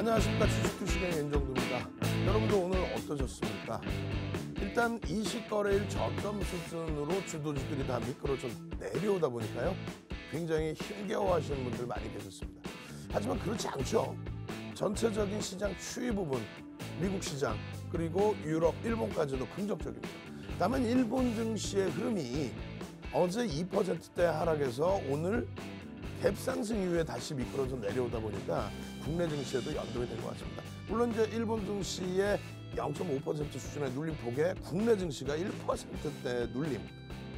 안녕하십니까 주식투시의 윤정도입니다. 여러분도 오늘 어떠셨습니까? 일단 이식거래일 저점 수준으로 주도주들이 다 미끄러져 내려오다 보니까요. 굉장히 힘겨워하시는 분들 많이 계셨습니다. 하지만 그렇지 않죠. 전체적인 시장 추이 부분, 미국 시장 그리고 유럽, 일본까지도 긍정적입니다. 다만 일본 증시의 흐름이 어제 2%대 하락에서 오늘 갭상승 이후에 다시 미끄러져 내려오다 보니까 국내 증시에도 연동이 된 것 같습니다. 물론 이제 일본 증시의 0.5% 수준의 눌림 폭에 국내 증시가 1%대 눌림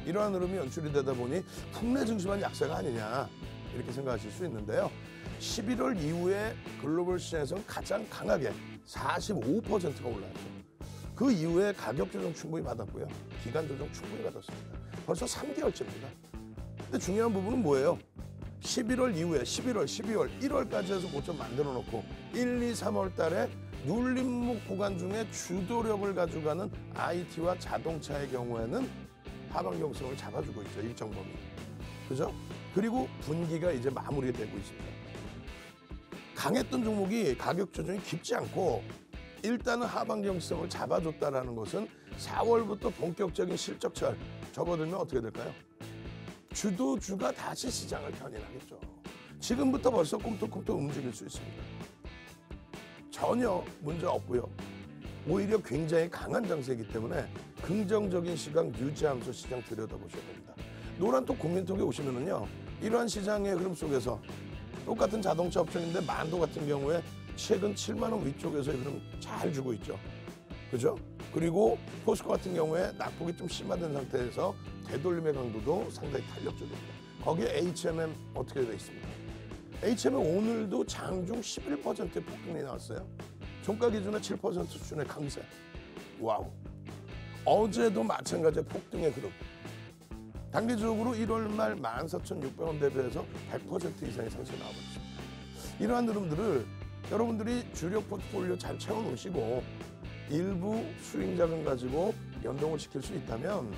이러한 흐름이 연출이 되다 보니 국내 증시만 약세가 아니냐 이렇게 생각하실 수 있는데요. 11월 이후에 글로벌 시장에서는 가장 강하게 45%가 올랐죠. 그 이후에 가격 조정 충분히 받았고요. 기간 조정 충분히 받았습니다. 벌써 3개월째입니다. 근데 중요한 부분은 뭐예요? 11월 이후에 11월, 12월, 1월까지 해서 고점 만들어 놓고 1, 2, 3월 달에 눌림목 구간 중에 주도력을 가져가는 IT와 자동차의 경우에는 하방 경성을 잡아주고 있죠. 일정 범위. 그죠? 그리고 분기가 이제 마무리되고 있습니다. 강했던 종목이 가격 조정이 깊지 않고 일단은 하방 경성을 잡아줬다라는 것은 4월부터 본격적인 실적철 접어들면 어떻게 될까요? 주도주가 다시 시장을 견인하겠죠. 지금부터 벌써 꿈틀꿈틀 움직일 수 있습니다. 전혀 문제 없고요. 오히려 굉장히 강한 장세이기 때문에 긍정적인 시각 유지하면서 시장 들여다보셔야 됩니다. 노란톡 국민톡에 오시면은요. 이러한 시장의 흐름 속에서 똑같은 자동차 업종인데 만도 같은 경우에 최근 7만 원 위쪽에서 흐름 잘 주고 있죠. 그죠? 그리고 포스코 같은 경우에 낙폭이 좀 심화된 상태에서 되돌림의 강도도 상당히 탄력적입니다. 거기에 HMM 어떻게 되어 있습니까? HMM 오늘도 장중 11%의 폭등이 나왔어요. 종가 기준에 7% 수준의 강세. wow. 어제도 마찬가지의 폭등의 흐름. 단기적으로 1월 말 14,600원 대비해서 100% 이상의 상승이 나와버렸습니다. 이러한 흐름들을 여러분들이 주력 포트폴리오 잘 채워놓으시고 일부 수익 자금 가지고 연동을 시킬 수 있다면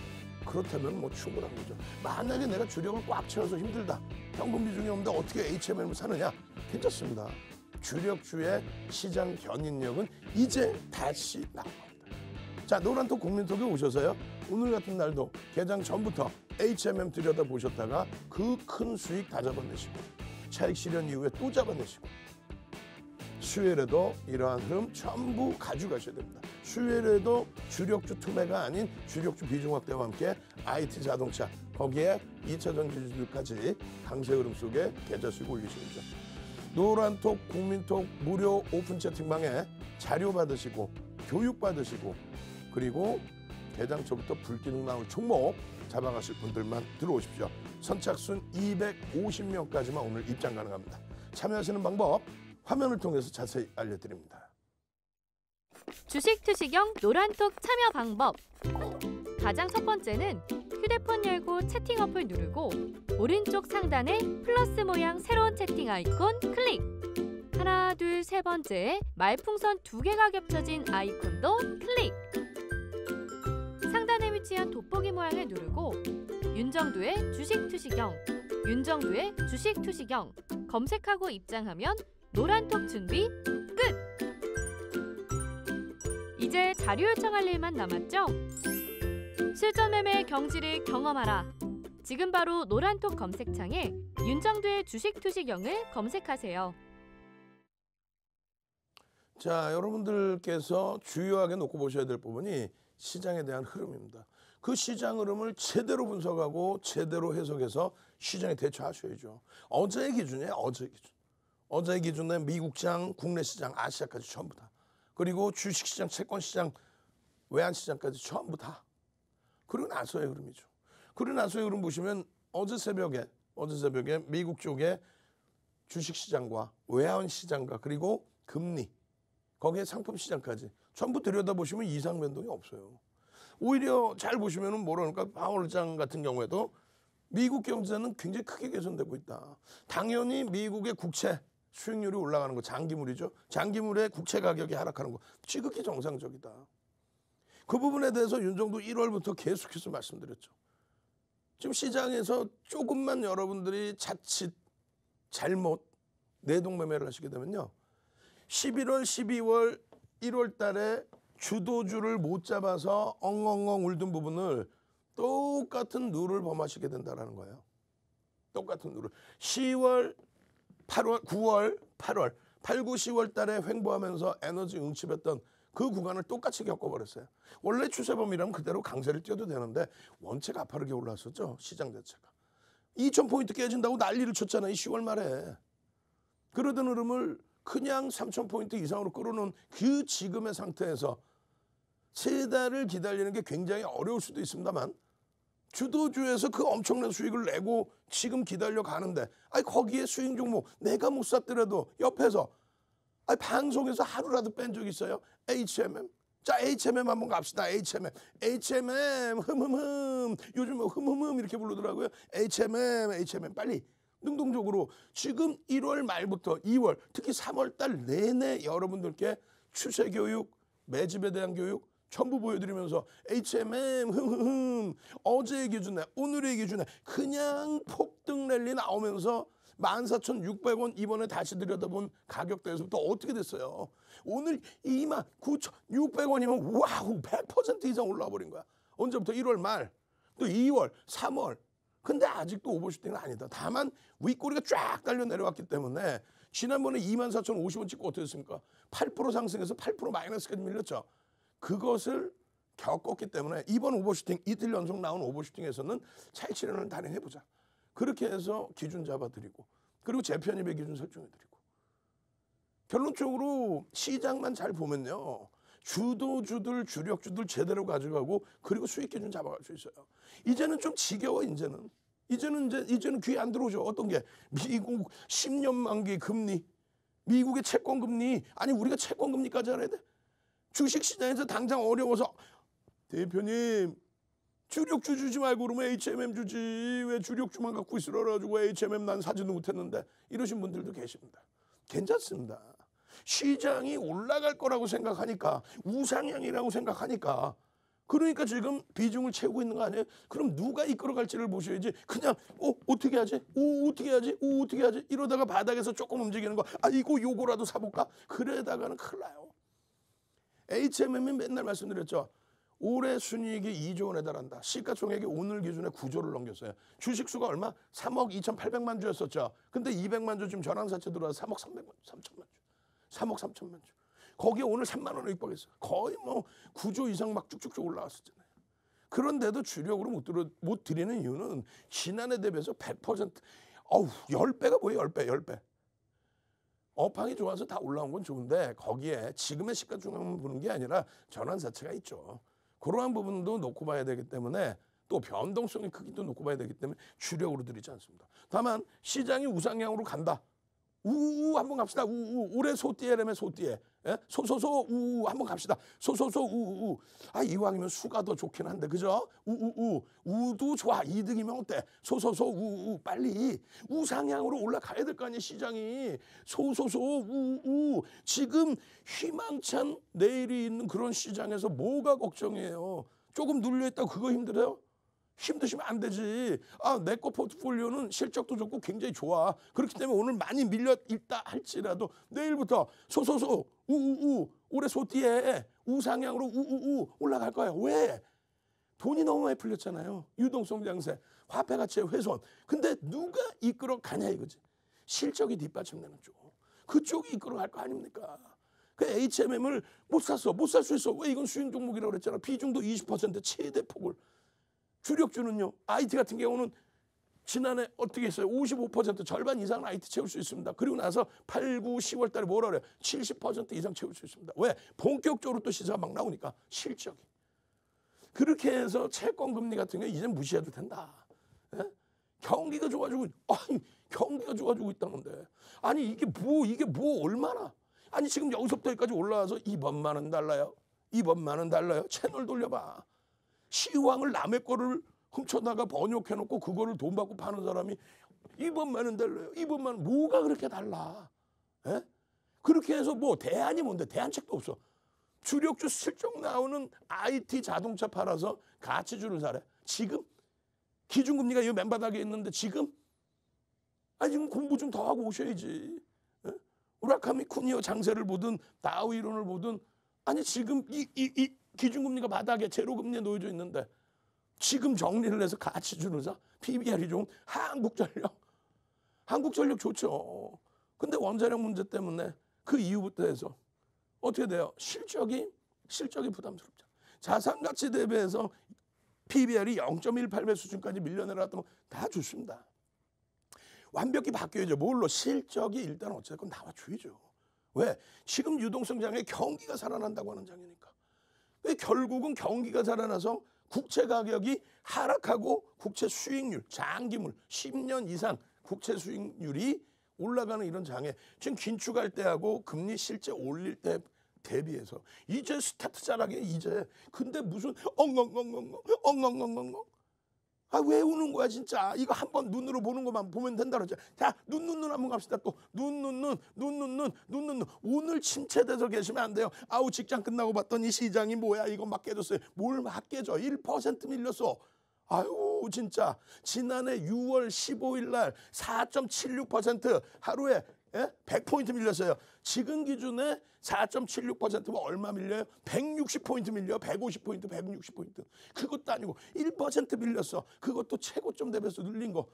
그렇다면 뭐 충분한 거죠. 만약에 내가 주력을 꽉 채워서 힘들다. 현금 비중이 없는데 어떻게 HMM을 사느냐? 괜찮습니다. 주력주의 시장 견인력은 이제 다시 나온 겁니다. 자, 노란톡 국민톡에 오셔서요. 오늘 같은 날도 개장 전부터 HMM 들여다보셨다가 그 큰 수익 다 잡아내시고 차익 실현 이후에 또 잡아내시고 수요일에도 이러한 흐름 전부 가져가셔야 됩니다. 수요일에도 주력주 투매가 아닌 주력주 비중 확대와 함께 IT 자동차 거기에 2차전 기주들까지 강세 흐름 속에 계좌 수익 올리시죠. 노란톡 국민톡 무료 오픈 채팅방에 자료 받으시고 교육 받으시고 그리고 개장 초부터 불기능 나올 종목 잡아가실 분들만 들어오십시오. 선착순 250명까지만 오늘 입장 가능합니다. 참여하시는 방법 화면을 통해서 자세히 알려드립니다. 주식 투시경 노란톡 참여 방법. 가장 첫 번째는 휴대폰 열고 채팅 어플 누르고 오른쪽 상단에 플러스 모양 새로운 채팅 아이콘 클릭. 하나, 둘, 세 번째 말풍선 두 개가 겹쳐진 아이콘도 클릭. 상단에 위치한 돋보기 모양을 누르고 윤정두의 주식 투시경, 윤정두의 주식 투시경 검색하고 입장하면 노란톡 준비 끝! 이제 자료 요청할 일만 남았죠? 실전 매매 경지를 경험하라. 지금 바로 노란톡 검색창에 윤정두의 주식 투시경을 검색하세요. 자, 여러분들께서 주요하게 놓고 보셔야 될 부분이 시장에 대한 흐름입니다. 그 시장 흐름을 제대로 분석하고 제대로 해석해서 시장에 대처하셔야죠. 어제의 기준이에요. 어제 기준. 어제 기준에 미국장, 국내 시장, 아시아까지 전부 다. 그리고 주식 시장, 채권 시장, 외환 시장까지 전부 다. 그리고 나서의 흐름이죠. 그리고 나서의 흐름 보시면 어제 새벽에 어제 새벽에 미국 쪽에 주식 시장과 외환 시장과 그리고 금리 거기에 상품 시장까지 전부 들여다보시면 이상 변동이 없어요. 오히려 잘 보시면은 뭐라 그럴까 파월장 같은 경우에도 미국 경제는 굉장히 크게 개선되고 있다. 당연히 미국의 국채 수익률이 올라가는 거 장기물이죠. 장기물의 국채 가격이 하락하는 거 지극히 정상적이다. 그 부분에 대해서 윤정도 1월부터 계속해서 말씀드렸죠. 지금 시장에서 조금만 여러분들이 자칫 잘못 내동 매매를 하시게 되면요. 11월, 12월, 1월 달에 주도주를 못 잡아서 엉엉엉 울던 부분을 똑같은 룰을 범하시게 된다는 거예요. 똑같은 룰을. 10월, 8월, 9월, 8월, 8, 9, 10월 달에 횡보하면서 에너지 응집했던 그 구간을 똑같이 겪어버렸어요. 원래 추세범이라면 그대로 강세를 띄어도 되는데 원체 가파르게 올랐었죠. 시장 자체가. 2,000포인트 깨진다고 난리를 쳤잖아요. 10월 말에. 그러던 흐름을 그냥 3,000포인트 이상으로 끌어놓은 그 지금의 상태에서 세 달을 기다리는 게 굉장히 어려울 수도 있습니다만 주도주에서 그 엄청난 수익을 내고 지금 기다려 가는데 아니 거기에 수익 종목 내가 못 샀더라도 옆에서 아니 방송에서 하루라도 뺀 적 있어요? HMM 자 HMM 한번 갑시다 HMM HMM 흠흠흠. 요즘 뭐 흠흠흠 이렇게 부르더라고요. HMM HMM 빨리. 능동적으로 지금 1월 말부터 2월 특히 3월 달 내내 여러분들께 추세 교육 매집에 대한 교육 전부 보여드리면서 HMM 흠흠흠 어제의 기준에 오늘의 기준에 그냥 폭등 랠리 나오면서 14,600원 이번에 다시 들여다본 가격대에서부터 어떻게 됐어요? 오늘 29,600원이면 wow 100% 이상 올라와 버린 거야. 언제부터 1월 말, 또 2월, 3월. 근데 아직도 overshooting은 아니다. 다만 윗꼬리가 쫙 달려 내려왔기 때문에 지난번에 24,050원 찍고 어떻게 됐습니까? 8% 상승해서 8% 마이너스까지 밀렸죠. 그것을 겪었기 때문에 이번 overshooting 이틀 연속 나온 overshooting에서는 차익실현을 단행해보자. 그렇게 해서 기준 잡아드리고 그리고 재편입의 기준 설정해드리고 결론적으로 시장만 잘 보면요. 주도주들 주력주들 제대로 가져가고 그리고 수익 기준 잡아갈 수 있어요. 이제는 좀 지겨워 이제는. 이제는 이제 이제는 귀에 안 들어오죠. 어떤 게 미국 10년 만기 금리, 미국의 채권 금리 아니 우리가 채권 금리까지 알아야 돼. 주식 시장에서 당장 어려워서 대표님 주력주 주지 말고 그러면 HMM 주지 왜 주력주만 갖고 있으라 가지고 HMM 난 사지도 못했는데 이러신 분들도 계십니다. 괜찮습니다. 시장이 올라갈 거라고 생각하니까 우상향이라고 생각하니까 그러니까 지금 비중을 채우고 있는 거 아니에요? 그럼 누가 이끌어갈지를 보셔야지 그냥 어 어떻게 하지? 오 어떻게 하지? 오 어떻게 하지? 이러다가 바닥에서 조금 움직이는 거 아 이거 요거라도 사볼까? 그러다가는 큰일 나요. HMM이 맨날 말씀드렸죠. 올해 순이익이 2조 원에 달한다. 시가총액이 오늘 기준에 9조를 넘겼어요. 주식수가 얼마? 3억 2,800만 주였었죠. 근데 200만 주 지금 전환사채 들어와서 3억 300만, 3천만 주. 3억 3천만 주. 거기에 오늘 3만 원을 입박했어. 거의 뭐 9조 이상 막 쭉쭉쭉 올라왔었잖아요. 그런데도 주력으로 못, 들어, 못 드리는 이유는 지난해 대비해서 100% 어우 10배가 뭐예요 10배 10배. 업황이 좋아서 다 올라온 건 좋은데 거기에 지금의 시가총액만 보는 게 아니라 전환사채가 있죠. 그러한 부분도 놓고 봐야 되기 때문에 또 변동성의 크기도 놓고 봐야 되기 때문에 주력으로 드리지 않습니다. 다만 시장이 우상향으로 간다. 우우 한번 갑시다. 우우 올해 소띠에라면 소띠에 예? 소소소 우우 한번 갑시다. 소소소 우우 아 이왕이면 수가 더 좋긴 한데 그죠? 우우우 우도 좋아 이득이면 어때? 소소소 우우 빨리 우상향으로 올라가야 될 거 아니야 시장이 소소소 우우 지금 희망찬 내일이 있는 그런 시장에서 뭐가 걱정이에요? 조금 눌려있다고 그거 힘들어요? 힘드시면 안 되지. 아, 내 거 포트폴리오는 실적도 좋고 굉장히 좋아. 그렇기 때문에 오늘 많이 밀려 있다 할지라도 내일부터 소소소 우우우 올해 소띠에 우상향으로 우우우 올라갈 거야. 왜? 돈이 너무 많이 풀렸잖아요. 유동성 장세, 화폐 가치의 훼손. 근데 누가 이끌어 가냐 이거지. 실적이 뒷받침되는 쪽. 그쪽이 이끌어 갈 거 아닙니까? 그 HMM을 못 샀어. 못 살 수 있어. 왜 이건 수익 종목이라고 그랬잖아. 비중도 20% 최대 폭을. 주력주는요. IT 같은 경우는 지난해 어떻게 했어요? 55% 절반 이상은 IT 채울 수 있습니다. 그리고 나서 8, 9, 10월 달에 뭐라 그래요? 70% 이상 채울 수 있습니다. 왜? 본격적으로 또 시세가 막 나오니까 실적이. 그렇게 해서 채권 금리 같은 게 이제 무시해도 된다. 예? 경기가 좋아지고 아니 경기가 좋아지고 있다는데 아니 이게 뭐 이게 뭐 얼마나 아니 지금 여기서부터 여기까지 올라와서 이번만은 달라요. 이번만은 달라요. 채널 돌려봐. 시황을 남의 거를 훔쳐다가 번역해놓고 그거를 돈 받고 파는 사람이 이번만은 달라요. 이번만 뭐가 그렇게 달라? 에? 그렇게 해서 뭐 대안이 뭔데 대안책도 없어. 주력주 실적 나오는 IT 자동차 팔아서 가치주를 사래. 지금 기준금리가 이 맨바닥에 있는데 지금 아 지금 공부 좀 더 하고 오셔야지. 에? 우라카미 쿠니오 장세를 보든 다우 이론을 보든 아니 지금 이, 이, 이 기준금리가 바닥에 제로금리에 놓여져 있는데 지금 정리를 해서 같이 주는 사 PBR이 좋은 한국전력 한국전력 좋죠. 근데 원자력 문제 때문에 그 이후부터 해서 어떻게 돼요? 실적이 실적이 부담스럽죠. 자산 가치 대비해서 PBR이 0.18배 수준까지 밀려내려왔던 다 좋습니다. 완벽히 바뀌어야죠. 뭘로? 실적이 일단 어쨌건 나와줘야죠. 왜? 지금 유동성 장애 경기가 살아난다고 하는 장애니까. 왜 결국은 경기가 살아나서 국채 가격이 하락하고 국채 수익률, 장기물 10년 이상 국채 수익률이 올라가는 이런 장애. 지금 긴축할 때하고 금리 실제 올릴 때 대비해서 이제 스타트 자락에 이제 근데 무슨 엉엉엉엉엉 엉엉엉엉 아 왜 우는 거야 진짜? 이거 한 번 눈으로 보는 것만 보면 된다 그러죠 자 눈 눈 눈 한번 갑시다 또. 눈 눈 눈 눈 눈 눈 눈 눈 눈. 오늘 침체돼서 계시면 안 돼요. 아우 직장 끝나고 봤더니 시장이 뭐야? 이거 막 깨졌어요. 뭘 막 깨져? 1% 밀렸어. 아유 진짜. 지난해 6월 15일 날 4.76% 하루에 예? 100포인트 밀렸어요. 지금 기준에 4.76%면 얼마 밀려요? 160포인트 밀려. 150포인트, 160포인트. 그것도 아니고 1% 밀렸어. 그것도 최고점 대비해서 눌린 거.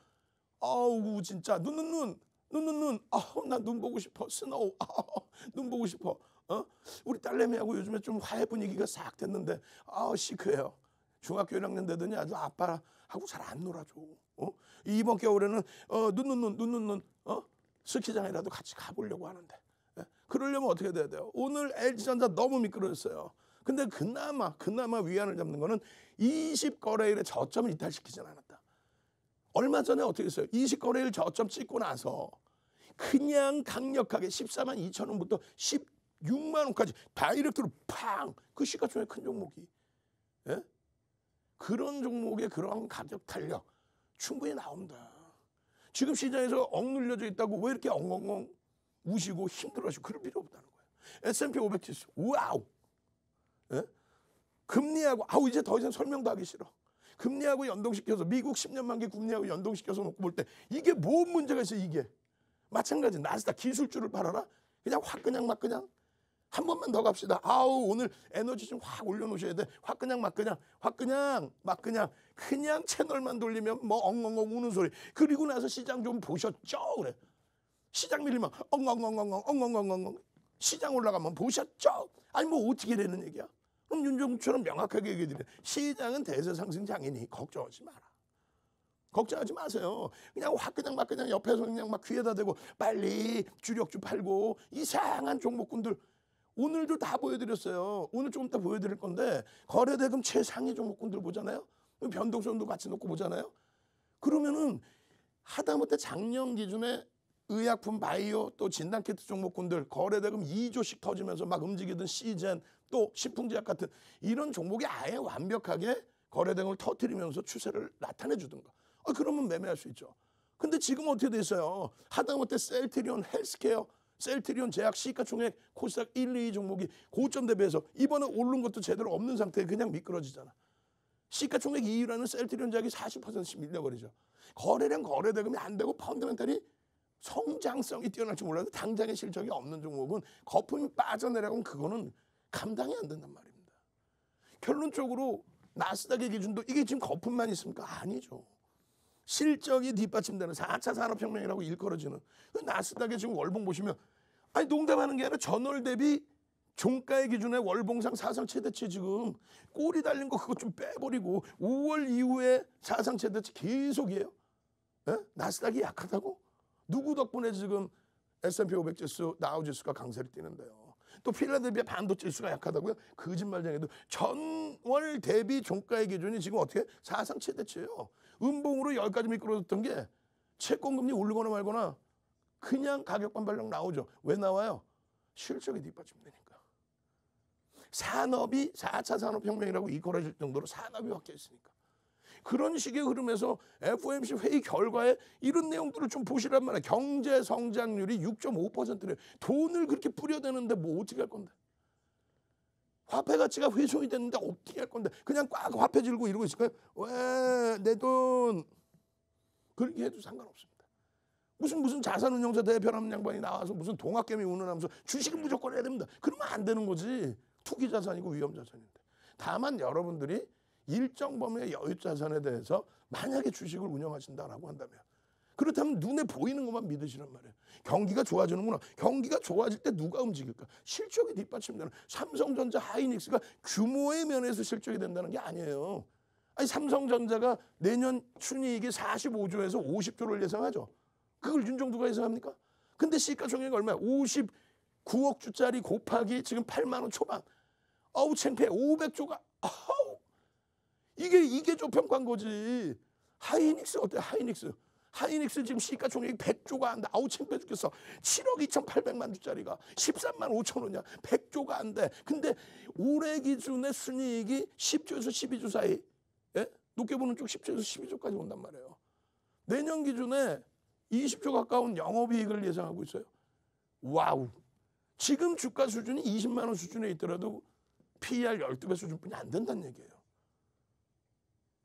아우 진짜 눈 눈 눈 눈 눈 눈 아우 나 눈 보고 싶어. snow. 아우, 눈 보고 싶어. 어? 우리 딸내미하고 요즘에 좀 화해 분위기가 싹 됐는데 아우 시크해요. 중학교 1학년 되더니 아주 아빠하고 잘 안 놀아줘. 어? 이번 겨울에는 어, 눈 눈 눈 눈 눈 눈 어? 스키장이라도 같이 가보려고 하는데 예? 그러려면 어떻게 돼야 돼요? 오늘 LG전자 너무 미끄러졌어요. 근데 그나마 그나마 위안을 잡는 거는 20거래일에 저점을 이탈시키진 않았다. 얼마 전에 어떻게 했어요? 20거래일 저점 찍고 나서 그냥 강력하게 14만 2천 원부터 16만 원까지 다이렉트로 팡! 그 시가총액 큰 종목이 예? 그런 종목의 그런 가격 탄력 충분히 나옵니다. 지금 시장에서 억눌려져 있다고 왜 이렇게 엉엉엉 우시고 힘들어하시고 그럴 필요 없다는 거예요. S&P 500 지수 wow. 예? 금리하고 아우 이제 더 이상 설명도 하기 싫어. 금리하고 연동시켜서 미국 10년 만기 금리하고 연동시켜서 놓고 볼 때 이게 뭔 문제가 있어 이게. 마찬가지 나스닥 기술주를 팔아라. 그냥 확 그냥 막 그냥 한 번만 더 갑시다. 아우 오늘 에너지 좀 확 올려놓으셔야 돼. 확 그냥 막 그냥 확 그냥 막 그냥 그냥 채널만 돌리면 뭐 엉엉엉 우는 소리. 그리고 나서 시장 좀 보셨죠? 그래. 시장 밀리면 엉엉엉엉엉 엉엉엉엉 시장 올라가면 보셨죠? 아니 뭐 어떻게 되는 얘기야? 그럼 윤정처럼 명확하게 얘기해 드려. 시장은 대세 상승 장이니 걱정하지 마라. 걱정하지 마세요. 그냥 확 그냥 막 그냥 옆에서 그냥 막 귀에다 대고 빨리 주력주 팔고 이상한 종목군들 오늘도 다 보여드렸어요. 오늘 조금 이따 보여드릴 건데 거래대금 최상위 종목군들 보잖아요. 변동성도 같이 놓고 보잖아요. 그러면은 하다못해 작년 기준에 의약품 바이오 또 진단키트 종목군들 거래대금 2조씩 터지면서 막 움직이던 시젠 또 식품제약 같은 이런 종목이 아예 완벽하게 거래대금을 터트리면서 추세를 나타내 주든가. 아, 그러면 매매할 수 있죠. 근데 지금 어떻게 됐어요? 하다못해 셀트리온 헬스케어 셀트리온 제약 시가총액 코스닥 1, 2 종목이 고점 대비해서 이번에 오른 것도 제대로 없는 상태에 그냥 미끄러지잖아. 시가총액 2위라는 셀트리온 제약이 40%씩 밀려버리죠. 거래량 거래대금이 안 되고 펀더멘탈이 성장성이 뛰어날지 몰라도 당장의 실적이 없는 종목은 거품이 빠져내려면 그거는 감당이 안 된단 말입니다. 결론적으로 나스닥의 기준도 이게 지금 거품만 있습니까? 아니죠. 실적이 뒷받침되는 4차 산업혁명이라고 일컬어지는 그 나스닥의 지금 월봉 보시면 아니 농담하는 게 아니라 전월 대비 종가의 기준에 월봉상 사상 최대치 지금 꼬리 달린 거 그거 좀 빼버리고 5월 이후에 사상 최대치 계속이에요. 에? 나스닥이 약하다고? 누구 덕분에 지금 S&P 500 지수, 나우 지수가 강세를 띠는데요. 또 필라델피아 반도체 지수가 약하다고요? 거짓말쟁이도 전월 대비 종가의 기준이 지금 어떻게 사상 최대치예요. 음봉으로 여기까지 미끄러졌던 게 채권금리 올리거나 말거나 그냥 가격 반발력 나오죠. 왜 나와요? 실적이 뒷받침되니까. 산업이 4차 산업혁명이라고 이끌어질 정도로 산업이 바뀌어 있으니까. 그런 식의 흐름에서 FOMC 회의 결과에 이런 내용들을 좀 보시란 말이야. 경제 성장률이 6.5%래. 돈을 그렇게 뿌려대는데 뭐 어떻게 할 건데? 화폐 가치가 훼손이 됐는데 어떻게 할 건데? 그냥 꽉 화폐 들고 이러고 있을까요? 왜 내 돈? 그렇게 해도 상관없습니다. 무슨 무슨 자산운용사 대표라는 양반이 나와서 무슨 동학개미 운운하면서 주식은 무조건 해야 됩니다. 그러면 안 되는 거지. 투기 자산이고 위험 자산인데. 다만 여러분들이 일정 범위의 여유 자산에 대해서 만약에 주식을 운영하신다라고 한다면 그렇다면 눈에 보이는 것만 믿으시란 말이에요. 경기가 좋아지는구나. 경기가 좋아질 때 누가 움직일까? 실적이 뒷받침되는 삼성전자 하이닉스가 규모의 면에서 실적이 된다는 게 아니에요. 아니 삼성전자가 내년 순이익이 45조에서 50조를 예상하죠. 그걸 윤정두가 예상합니까? 근데 시가총액 얼마야? 59억 주짜리 곱하기 지금 8만 원 초반. 어우 창피해. 500조가. 아우. 이게 이게 조평가인 거지. 하이닉스 어때? 하이닉스. 하이닉스 지금 시가총액이 100조가 안 돼. 아우 창피해 죽겠어. 7억 2,800만 주짜리가 13만 5천 원이야. 100조가 안 돼. 근데 올해 기준의 순이익이 10조에서 12조 사이. 예? 높게 보는 쪽 10조에서 12조까지 온단 말이에요. 내년 기준에 20조 가까운 영업이익을 예상하고 있어요. 와우. 지금 주가 수준이 20만 원 수준에 있더라도 PER 12배 수준뿐이 안 된다는 얘기예요.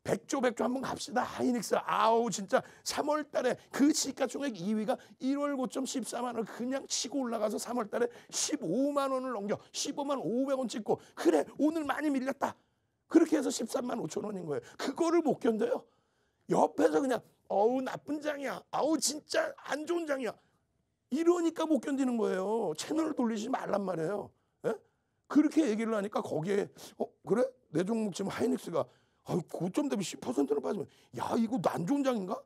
100조 100조 한번 갑시다. 하이닉스. 아우 진짜 3월 달에 그 시가총액 2위가 1월 고점 14만 원을 그냥 치고 올라가서 3월 달에 15만 원을 넘겨 15만 500원 찍고 그래 오늘 많이 밀렸다. 그렇게 해서 13만 5천 원인 거예요. 그거를 못 견뎌요. 옆에서 그냥 어우 나쁜 장이야. 아우 진짜 안 좋은 장이야. 이러니까 못 견디는 거예요. 채널을 돌리지 말란 말이에요. 예? 그렇게 얘기를 하니까 거기에 어 그래 내 종목 지금 하이닉스가 아, 고점 대비 10%를 빠지면 야 이거 난 좋은 장인가?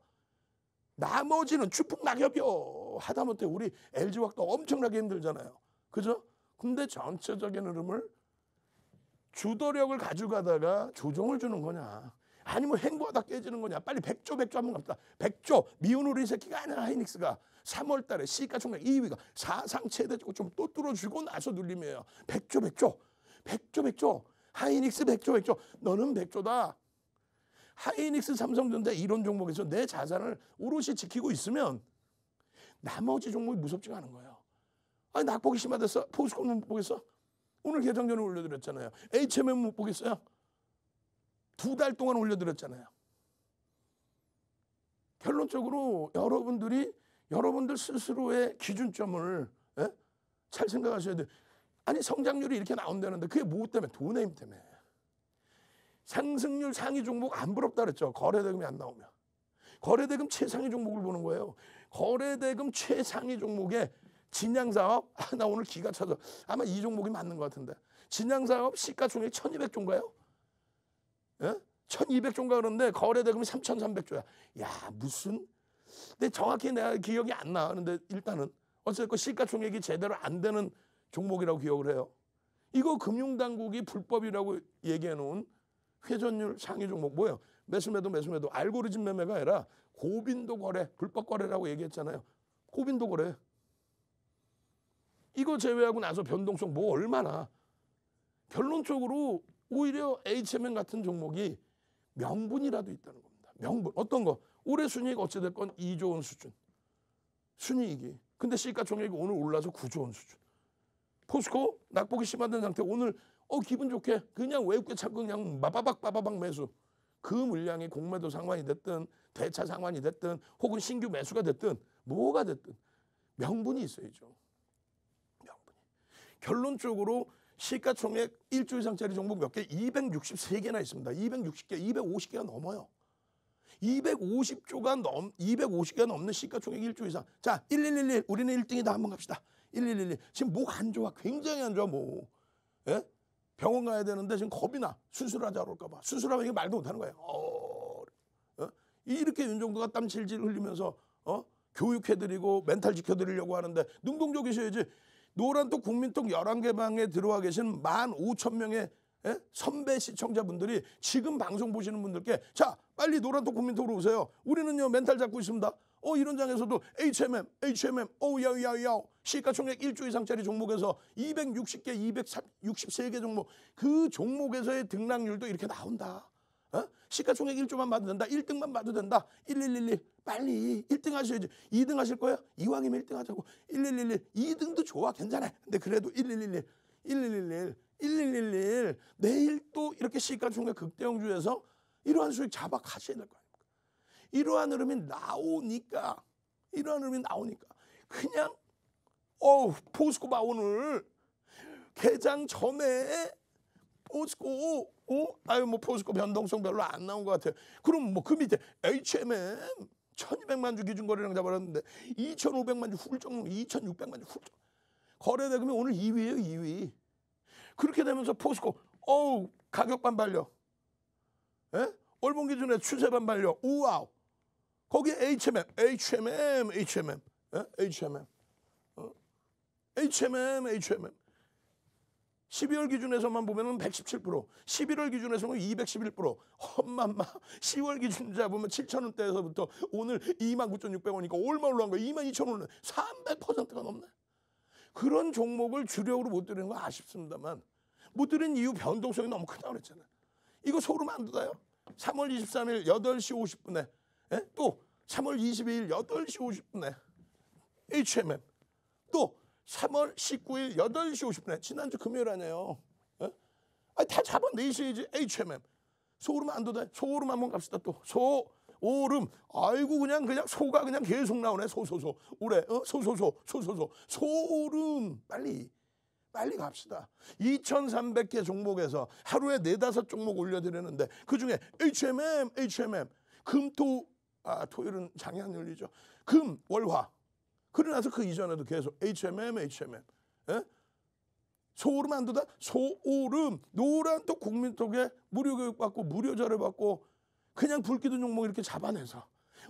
나머지는 추풍 낙엽이요. 하다못해 우리 LG화학도 엄청나게 힘들잖아요. 그죠? 근데 전체적인 흐름을 주도력을 가져가다가 조정을 주는 거냐? 아니면 행보하다 깨지는 거냐? 빨리 100조 100조 한번 갑시다. 100조 미운 우리 새끼가 아니라 하이닉스가 3월 달에 시가총액 2위가 사상 최대고 좀 또 뚫어주고 나서 눌림이에요. 100조 100조 100조 100조 하이닉스 100조 100조 너는 100조다. 하이닉스 삼성전자 이런 종목에서 내 자산을 오롯이 지키고 있으면 나머지 종목이 무섭지가 않은 거예요. 아니 낙폭이 심화됐어. 포스코 못 보겠어? 오늘 개정전을 올려드렸잖아요. HMM 못 보겠어요? 두 달 동안 올려드렸잖아요. 결론적으로 여러분들이 여러분들 스스로의 기준점을 예? 잘 생각하셔야 돼요. 아니 성장률이 이렇게 나온다는데 그게 뭐 때문에? 돈의 힘 때문에. 상승률 상위 종목 안 부럽다 그랬죠. 거래대금이 안 나오면. 거래대금 최상위 종목을 보는 거예요. 거래대금 최상위 종목에 진양사업 아, 나 오늘 기가 차서 아마 이 종목이 맞는 것 같은데 진양사업 시가총액 1200조인가요? 예? 1200조인가 그러는데 거래대 금이 3300조야. 야 무슨 근데 정확히 내가 기억이 안 나는데 일단은 어쨌건 시가총액이 제대로 안 되는 종목이라고 기억을 해요. 이거 금융당국이 불법이라고 얘기해 놓은 회전율 상위 종목 뭐예요? 매수매도 매수매도 알고리즘 매매가 아니라 고빈도 거래, 불법 거래라고 얘기했잖아요. 고빈도 거래. 이거 제외하고 나서 변동성 뭐 얼마나 결론적으로 오히려 HMN 같은 종목이 명분이라도 있다는 겁니다. 명분 어떤 거? 올해 순이익 어찌됐건 2조 원 수준. 순이익이. 근데 시가총액이 오늘 올라서 9조 원 수준. 포스코 낙폭이 심화된 상태 오늘 어 기분 좋게 그냥 외국계 참고 그냥 마바박 빠바박 매수. 그 물량이 공매도 상환이 됐든 대차 상환이 됐든 혹은 신규 매수가 됐든 뭐가 됐든 명분이 있어야죠. 명분이. 결론적으로 시가총액 1조 이상짜리 종목 몇 개? 263개나 있습니다. 260개, 250개가 넘어요. 250조가 넘 250개가 넘는 시가총액 1조 이상. 자, 1111 우리는 1등이다 한번 갑시다. 1111 지금 목 안 좋아. 굉장히 안 좋아 뭐. 예? 병원 가야 되는데 지금 겁이 나. 수술하자 그럴까 봐. 수술하면 이게 말도 못 하는 거예요. 어, 어? 이렇게 윤정도가 땀 질질 흘리면서 어? 교육해드리고 멘탈 지켜드리려고 하는데 능동적이셔야지. 노란톡 국민톡 11개 방에 들어와 계신 15,000명의 예? 선배 시청자분들이 지금 방송 보시는 분들께 자 빨리 노란톡 국민톡으로 오세요. 우리는요 멘탈 잡고 있습니다. 어 이런 장에서도 HMM, HMM, 오야야야 시가총액 1조 이상짜리 종목에서 260개, 263개 종목 그 종목에서의 등락률도 이렇게 나온다. 어? 시가총액 1조만 봐도 된다. 1등만 봐도 된다. 1111 빨리 1등 하셔야지. 2등 하실 거예요? 이왕이면 1등 하자고. 1111 2등도 좋아 괜찮아. 근데 그래도 1111 1111 1111 내일 또 이렇게 시가총액 극대형주에서 이러한 수익 잡아 가셔야 될 거 아닙니까? 이러한 흐름이 나오니까 이런 흐름이 나오니까 그냥 어우 포스코바 오늘 개장 전에 포스코 어 아유 뭐 포스코 변동성 별로 안 나온 것 같아요. 그럼 뭐 그 밑에 HMM 1200만 주 기준 거래량 잡아놨는데 2500만 주 훌쩍 2600만 주 훌쩍 거래대금이 오늘 2위예요 2위. 그렇게 되면서 포스코 어우 가격 반발력 예? 월봉 기준에 추세 반발력 우와우 거기에 HMM HMM HMM 예? HMM 어? HMM HMM 12월 기준에서만 보면은 117%, 11월 기준에서는 211%, 험맘마 10월 기준 잡으면 7천 원대에서부터 오늘 29,600원이니까 얼마 올라간 거야? 22,000원, 300%가 넘네. 그런 종목을 주력으로 못 들이는 거 아쉽습니다만 못 들인 이유 변동성이 너무 크다고 그랬잖아요. 이거 소름 안 돋아요? 3월 23일 8시 50분에 예? 또 3월 22일 8시 50분에 HMM 또 3월 19일 8시 50분에 지난주 금요일 아니에요. 예? 아니 다 잡아내셔야지 HMM. 소름 안 돋아요? 소름 한번 갑시다 또. 소 오름 아이고 그냥 그냥 소가 그냥 계속 나오네 소소소 올해 어? 소소소 소소소 소름 빨리 빨리 갑시다 2,300개 종목에서 하루에 네다섯 종목 올려드리는데 그 중에 HMM HMM 금 토 아 토요일은 장이 안 열리죠 금 월 화 그러나서 그 이전에도 계속 HMM HMM 예? 소오름 안 돋아? 소오름 노란 톡 국민톡에 무료 교육 받고 무료 절여 받고 그냥 불기둥 종목 이렇게 잡아내서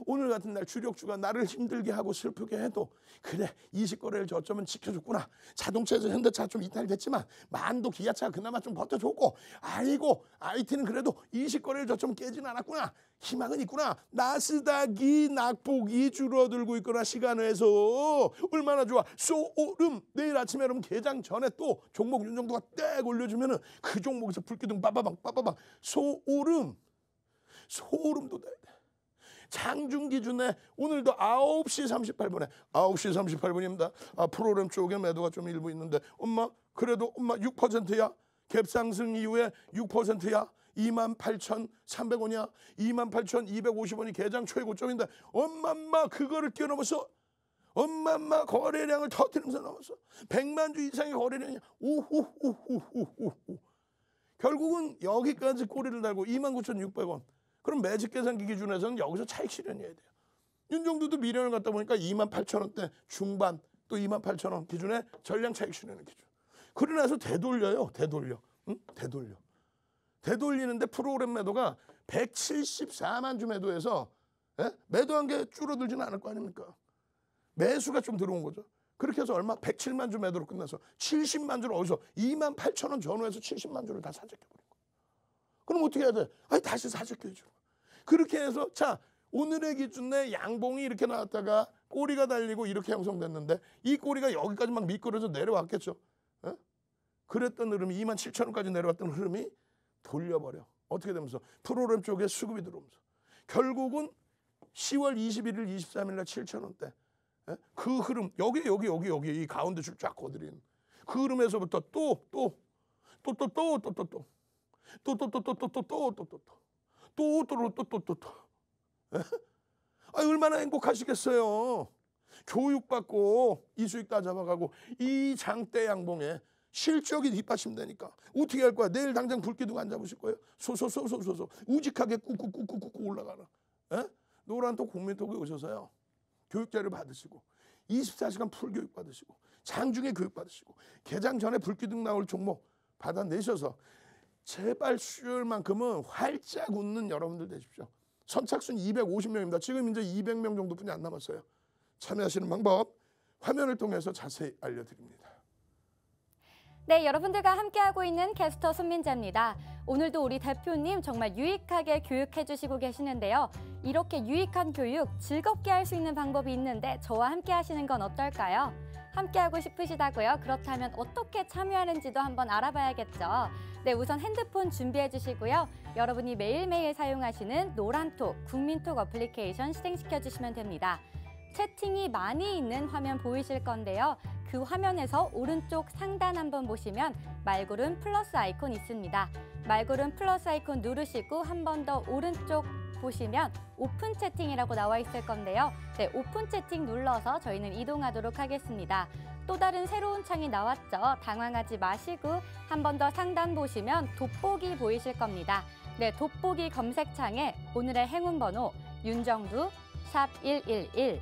오늘 같은 날 주력주가 나를 힘들게 하고 슬프게 해도 그래 20거래일 저점은 지켜줬구나. 자동차에서 현대차 좀 이탈됐지만 만도 기아차 그나마 좀 버텨줬고 아이고 IT는 그래도 20거래일 저점 깨진 않았구나. 희망은 있구나. 나스닥이 낙폭이 줄어들고 있거나 시간에서. 얼마나 좋아. 쏘오름. 내일 아침에 여러분 개장 전에 또 종목 윤정도가 딱 올려주면은 그 종목에서 불기둥 빠바방 빠바방. 소오름. 소름 돋아야 돼. 장중 기준에 오늘도 9시 38분에 9시 38분입니다. 아, 프로그램 쪽에 매도가 좀 일부 있는데 엄마 그래도 엄마 6%야. 갭상승 이후에 6%야. 28,300원이야. 28,250원이 개장 최고점인데 엄마마 그거를 뛰어넘어서 엄마마 거래량을 터뜨리면서 넘었어. 100만 주 이상의 거래량이 우후후후후후. 결국은 여기까지 꼬리를 달고 29,600원. 그럼 매직 계산기 기준에서는 여기서 차익 실현해야 돼요. 윤종도도 미련을 갖다 보니까 2만 8천 원대 중반 또 2만 8천 원 기준에 전량 차익 실현의 기준. 그러고 나서 되돌려요. 되돌려. 응? 되돌려. 되돌리는데 프로그램 매도가 174만 주 매도해서 예? 매도한 게 줄어들지는 않을 거 아닙니까? 매수가 좀 들어온 거죠. 그렇게 해서 얼마? 107만 주 매도로 끝나서 70만 주를 어디서 2만 8천 원 전후해서 70만 주를 다 사재껴버린. 그럼 어떻게 해야 돼? 아니 다시 사재껴야죠. 그렇게 해서 자 오늘의 기준에 양봉이 이렇게 나왔다가 꼬리가 달리고 이렇게 형성됐는데 이 꼬리가 여기까지 막 미끄러져 내려왔겠죠. 예? 그랬던 흐름이 2만 7천 원까지 내려왔던 흐름이 돌려버려. 어떻게 되면서 프로그램 쪽에 수급이 들어오면서 결국은 10월 21일, 23일 날 7천 원대. 예? 그 흐름 여기 여기 여기 여기 이 가운데 줄 쫙 거드린 그 흐름에서부터 또 또 또 또 또 또 또 또또 또 또 또 또 또 또 또 또 또 또 또 또 또 아 얼마나 행복하시겠어요. 교육받고 이 수익 다 잡아가고 이 장대 양봉에 실적이 뒷받침되니까 어떻게 할 거야? 내일 당장 불기둥 안 잡으실 거예요? 소소소소소소 우직하게 꾹꾹꾹꾹꾹 올라가라. 에? 노란톡 국민톡에 오셔서요. 교육자를 받으시고 24시간 풀 교육 받으시고 장중에 교육 받으시고 개장 전에 불기둥 나올 종목 받아내셔서 제발 수요일만큼은 활짝 웃는 여러분들 되십시오. 선착순 250명입니다. 지금 이제 200명 정도뿐이 안 남았어요. 참여하시는 방법 화면을 통해서 자세히 알려드립니다. 네, 여러분들과 함께하고 있는 캐스터 손민자입니다. 오늘도 우리 대표님 정말 유익하게 교육해 주시고 계시는데요. 이렇게 유익한 교육 즐겁게 할 수 있는 방법이 있는데 저와 함께 하시는 건 어떨까요? 함께하고 싶으시다고요? 그렇다면 어떻게 참여하는지도 한번 알아봐야겠죠. 네, 우선 핸드폰 준비해 주시고요. 여러분이 매일매일 사용하시는 노란톡, 국민톡 어플리케이션 실행시켜 주시면 됩니다. 채팅이 많이 있는 화면 보이실 건데요. 그 화면에서 오른쪽 상단 한번 보시면 말고름 플러스 아이콘 있습니다. 말구름 플러스 아이콘 누르시고 한 번 더 오른쪽 보시면 오픈 채팅이라고 나와 있을 건데요. 네, 오픈 채팅 눌러서 저희는 이동하도록 하겠습니다. 또 다른 새로운 창이 나왔죠. 당황하지 마시고 한 번 더 상단 보시면 돋보기 보이실 겁니다. 네, 돋보기 검색창에 오늘의 행운 번호 윤정두 샵 111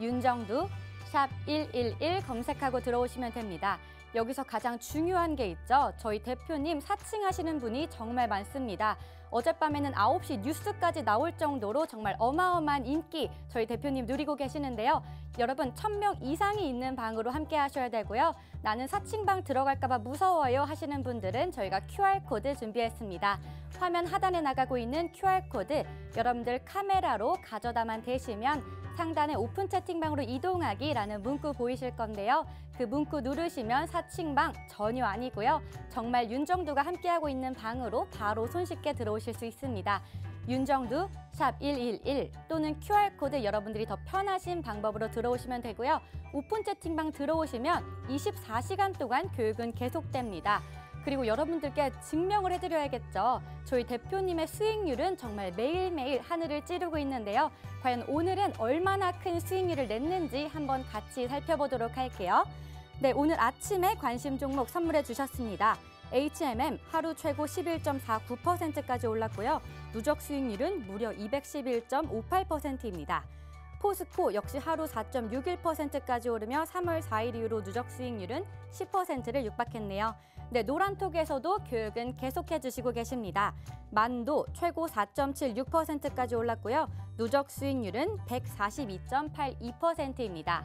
윤정두 샵 111 검색하고 들어오시면 됩니다. 여기서 가장 중요한 게 있죠. 저희 대표님 사칭하시는 분이 정말 많습니다. 어젯밤에는 9시 뉴스까지 나올 정도로 정말 어마어마한 인기 저희 대표님 누리고 계시는데요. 여러분 1000명 이상이 있는 방으로 함께 하셔야 되고요. 나는 사칭방 들어갈까 봐 무서워요 하시는 분들은 저희가 QR코드 준비했습니다. 화면 하단에 나가고 있는 QR코드 여러분들 카메라로 가져다만 대시면 상단에 오픈 채팅방으로 이동하기라는 문구 보이실 건데요. 그 문구 누르시면 사칭방 전혀 아니고요. 정말 윤정두가 함께하고 있는 방으로 바로 손쉽게 들어오실 수 있습니다. 윤정두 샵 111 또는 QR코드 여러분들이 더 편하신 방법으로 들어오시면 되고요. 오픈 채팅방 들어오시면 24시간 동안 교육은 계속됩니다. 그리고 여러분들께 증명을 해드려야겠죠. 저희 대표님의 수익률은 정말 매일매일 하늘을 찌르고 있는데요. 과연 오늘은 얼마나 큰 수익률을 냈는지 한번 같이 살펴보도록 할게요. 네, 오늘 아침에 관심 종목 선물해 주셨습니다. HMM 하루 최고 11.49%까지 올랐고요. 누적 수익률은 무려 211.58%입니다. 포스코 역시 하루 4.61%까지 오르며 3월 4일 이후로 누적 수익률은 10%를 육박했네요. 네, 노란톡에서도 교육은 계속해 주시고 계십니다. 만도 최고 4.76%까지 올랐고요. 누적 수익률은 142.82%입니다.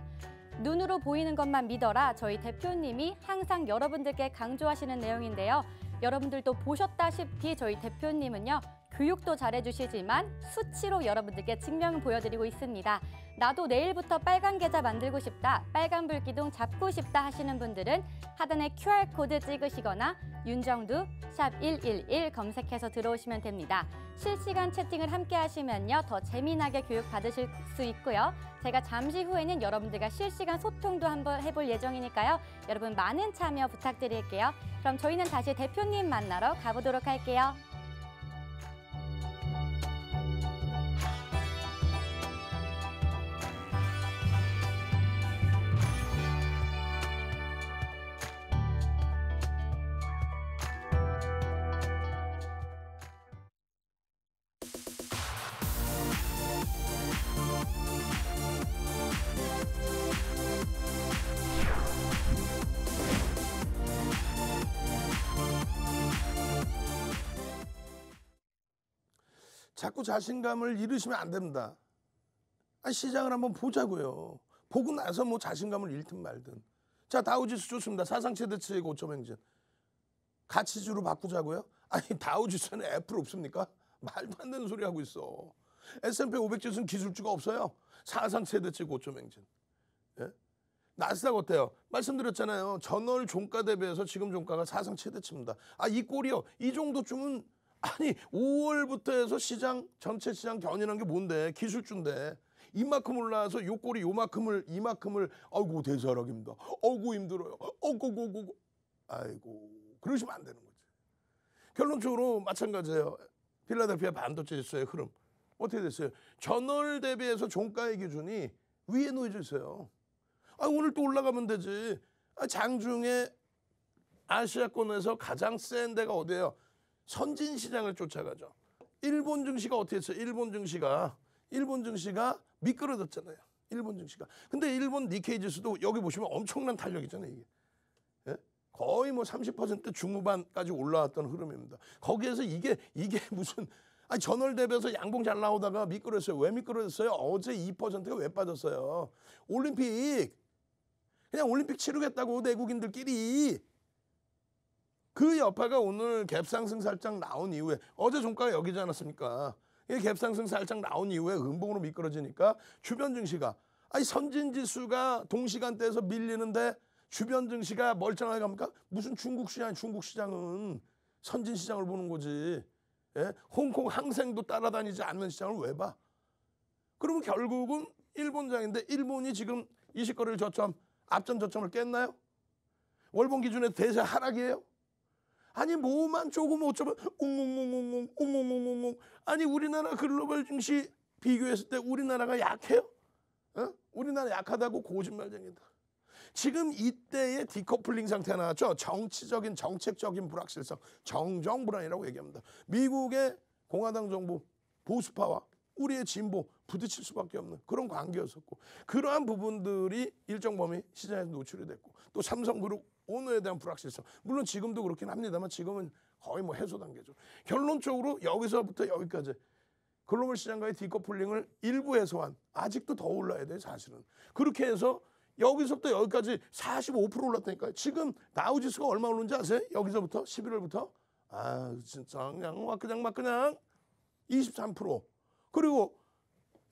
눈으로 보이는 것만 믿어라 저희 대표님이 항상 여러분들께 강조하시는 내용인데요. 여러분들도 보셨다시피 저희 대표님은요. 교육도 잘해주시지만 수치로 여러분들께 증명 보여드리고 있습니다. 나도 내일부터 빨간 계좌 만들고 싶다, 빨간 불 기둥 잡고 싶다 하시는 분들은 하단에 QR코드 찍으시거나 윤정두 샵 111 검색해서 들어오시면 됩니다. 실시간 채팅을 함께 하시면요. 더 재미나게 교육 받으실 수 있고요. 제가 잠시 후에는 여러분들과 실시간 소통도 한번 해볼 예정이니까요. 여러분 많은 참여 부탁드릴게요. 그럼 저희는 다시 대표님 만나러 가보도록 할게요. 자꾸 자신감을 잃으시면 안 됩니다. 아, 시장을 한번 보자고요. 보고 나서 뭐 자신감을 잃든 말든. 자, 다우지수 좋습니다. 사상 최대치 고점 행진. 가치주로 바꾸자고요? 아니, 다우지수는 애플 없습니까? 말도 안 되는 소리 하고 있어. S&P 500 지수는 기술주가 없어요. 사상 최대치 고점 행진. 예? 나스닥 어때요? 말씀드렸잖아요. 전월 종가 대비해서 지금 종가가 사상 최대치입니다. 아, 이 꼴이요. 이 정도쯤은 아니 5월부터 해서 시장 전체 시장 견인한 게 뭔데 기술주인데 이만큼 올라와서 요 꼴이 요만큼을 이만큼을 아이고 대사락입니다. 어구 힘들어요. 어구구구 아이고 그러시면 안 되는 거지. 결론적으로 마찬가지예요. 필라델피아 반도체 지수의 흐름 어떻게 됐어요? 전월 대비해서 종가의 기준이 위에 놓여져 있어요. 아 오늘 또 올라가면 되지. 아, 장중에 아시아권에서 가장 센 데가 어디예요? 선진 시장을 쫓아가죠. 일본 증시가 어떻게 했어요? 일본 증시가 일본 증시가 미끄러졌잖아요. 일본 증시가. 근데 일본 니케이 지수도 여기 보시면 엄청난 탄력이잖아요, 이게. 예? 거의 뭐 30% 중후반까지 올라왔던 흐름입니다. 거기에서 이게 이게 무슨 아니 전월 대비해서 양봉 잘 나오다가 미끄러졌어요. 왜 미끄러졌어요? 어제 2%가 왜 빠졌어요? 올림픽 그냥 올림픽 치르겠다고 내국인들끼리 그 여파가 오늘 갭상승 살짝 나온 이후에 어제 종가가 여기지 않았습니까? 이 갭상승 살짝 나온 이후에 음봉으로 미끄러지니까 주변 증시가 아니 선진 지수가 동시간대에서 밀리는데 주변 증시가 멀쩡하게 갑니까? 무슨 중국 시장 중국 시장은 선진 시장을 보는 거지. 예? 홍콩 항생도 따라다니지 않는 시장을 왜 봐? 그러면 결국은 일본장인데 일본이 지금 이식거래를 저점 앞전 저점을 깼나요? 월봉 기준에 대세 하락이에요? 아니 뭐만 조금 어쩌면 웅웅웅웅 웅 웅웅웅웅 아니 우리나라 글로벌 증시 비교했을 때 우리나라가 약해요? 어? 우리나라 약하다고 거짓말쟁이다. 지금 이때의 디커플링 상태 나왔죠. 정치적인 정책적인 불확실성, 정정 불안이라고 얘기합니다. 미국의 공화당 정부 보수파와 우리의 진보 부딪힐 수밖에 없는 그런 관계였었고 그러한 부분들이 일정 범위 시장에서 노출이 됐고 또 삼성그룹 오너에 대한 불확실성. 물론 지금도 그렇긴 합니다만 지금은 거의 뭐 해소 단계죠. 결론적으로 여기서부터 여기까지. 글로벌 시장과의 디커플링을 일부 해소한 아직도 더 올라야 돼요 사실은. 그렇게 해서 여기서부터 여기까지 45% 올랐다니까요. 지금 다우지수가 얼마 오르는지 아세요? 여기서부터 11월부터? 아 진짜 그냥 막 그냥 막 그냥 23% 그리고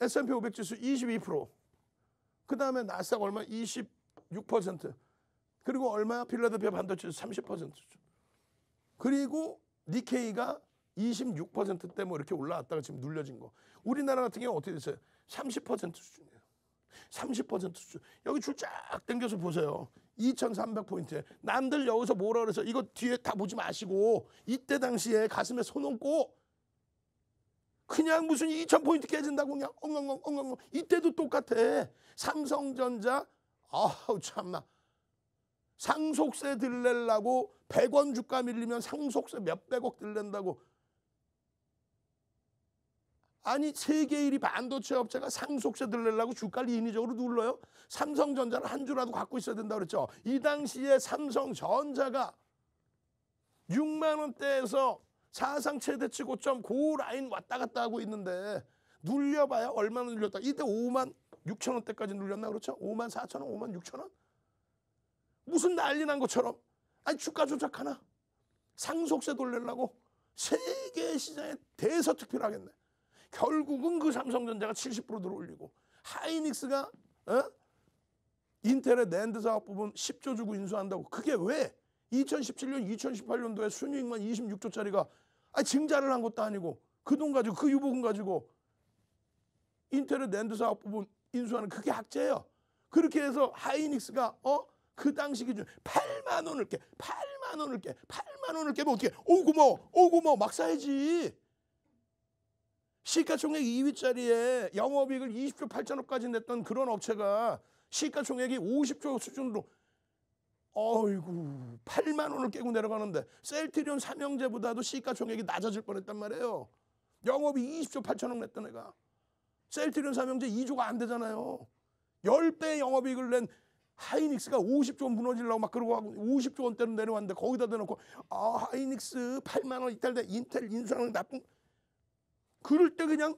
S&P 500 지수 22%그 다음에 나스닥 얼마? 26% 그리고 얼마야 필라델피아 반도체 지수 30%죠 그리고 니케이가 26%대 뭐 이렇게 올라왔다가 지금 눌려진 거. 우리나라 같은 경우 어떻게 됐어요? 30% 수준이에요. 30% 수준. 여기 줄 쫙 당겨서 보세요. 2,300포인트. 남들 여기서 뭐라 그래서 이거 뒤에 다 보지 마시고 이때 당시에 가슴에 손 얹고 그냥 무슨 2,000포인트 깨진다고 그냥 엉엉엉 엉엉엉 이때도 똑같아. 삼성전자 아우 참나. 상속세 들내려고 100원 주가 밀리면 상속세 몇백억 들낸다고 아니 세계 1위 반도체 업체가 상속세 들내려고 주가를 인위적으로 눌러요? 삼성전자를 한 주라도 갖고 있어야 된다 그랬죠. 이 당시에 삼성전자가 6만 원대에서 사상 최대치 고점 고 라인 왔다 갔다 하고 있는데 눌려봐야 얼마나 눌렸다. 이때 5만 6천 원대까지 눌렸나 그렇죠? 5만 4천 원, 5만 6천 원? 무슨 난리 난 것처럼 아니 주가 조작하나? 상속세 돌리려고 세계 시장에 대서특필 하겠네. 결국은 그 삼성전자가 70% 들어올리고 하이닉스가 어? 인텔의 낸드 사업 부분 10조 주고 인수한다고 그게 왜 2017년 2018년도에 순이익만 26조짜리가 아 증자를 한 것도 아니고 그 돈 가지고 그 유보금 가지고 인텔의 낸드 사업 부분 인수하는 그게 학제예요. 그렇게 해서 하이닉스가 어 그 당시 기준 8만 원을 깨 8만 원을 깨 8만 원을 깨면 어떻게 오 고마워. 오 고마워. 막 사야지. 시가총액 2위짜리에 영업이익을 20조 8천억까지 냈던 그런 업체가 시가총액이 50조 수준으로 어이구 8만 원을 깨고 내려가는데 셀트리온 삼형제보다도 시가총액이 낮아질 뻔했단 말이에요. 영업이 20조 8천억 냈던 애가. 셀트리온 삼형제 2조가 안 되잖아요. 10배 영업이익을 낸 하이닉스가 50조 원 무너지려고 막 그러고 하고 50조 원대로 내려왔는데 거기다 대놓고 아 하이닉스 8만 원 이탈돼 인텔 인수하는 나쁜 그럴 때 그냥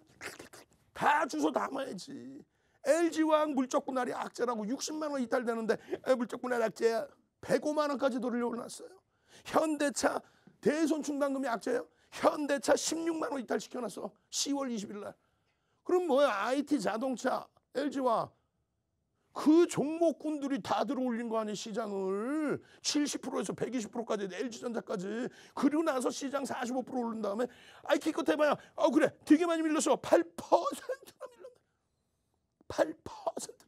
다 주소 담아야지. LG화학 물적 분할이 악재라고 60만 원 이탈되는데 물적 분할 악재야. 105만 원까지 돌려 올랐어요. 현대차 대손 충당금이 악재예요. 현대차 16만 원 이탈 시켜놨어. 10월 20일 날. 그럼 뭐야? IT 자동차, LG화학 그 종목군들이 다 들어올린 거 아니에요 시장을. 70%에서 120%까지 LG전자까지. 그리고 나서 시장 45% 오른 다음에 아이 기껏 해봐야 아 그래. 되게 많이 밀렸어. 8%나 밀렸네. 8%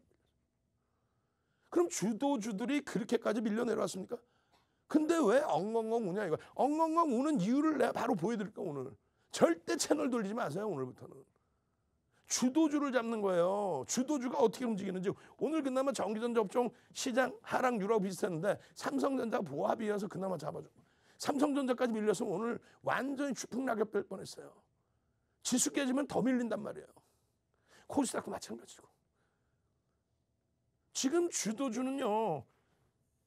그럼 주도주들이 그렇게까지 밀려 내려왔습니까? 근데 왜 엉엉엉 우냐 이거. 엉엉엉 우는 이유를 내가 바로 보여드릴까 오늘. 절대 채널 돌리지 마세요 오늘부터는 주도주를 잡는 거예요. 주도주가 어떻게 움직이는지 오늘 그나마 전기전자 업종 시장 하락 유럽 비슷했는데 삼성전자 보합이어서 그나마 잡아줘. 삼성전자까지 밀렸으면 오늘 완전히 추풍 낙엽 뺄 뻔했어요. 지수 깨지면 더 밀린단 말이에요. 코스닥도 마찬가지고. 지금 주도주는요.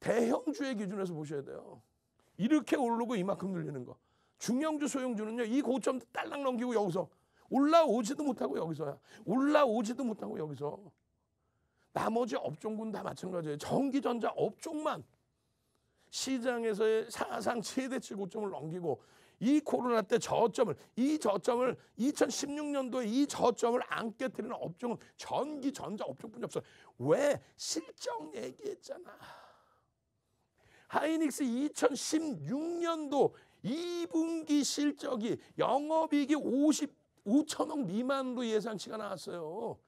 대형주의 기준에서 보셔야 돼요. 이렇게 오르고 이만큼 늘리는 거. 중형주 소형주는요. 이 고점 딸랑 넘기고 여기서 올라오지도 못하고 여기서야. 올라오지도 못하고 여기서. 나머지 업종군 다 마찬가지예요. 전기전자 업종만 시장에서의 사상 최대치 고점을 넘기고 이 코로나 때 저점을 이 저점을 2016년도에 이 저점을 안 깨뜨리는 업종은 전기 전자 업종뿐이 없어. 왜 실적 얘기했잖아. 하이닉스 2016년도 2분기 실적이 영업이익이 50 5천억 미만으로 예상치가 나왔어요.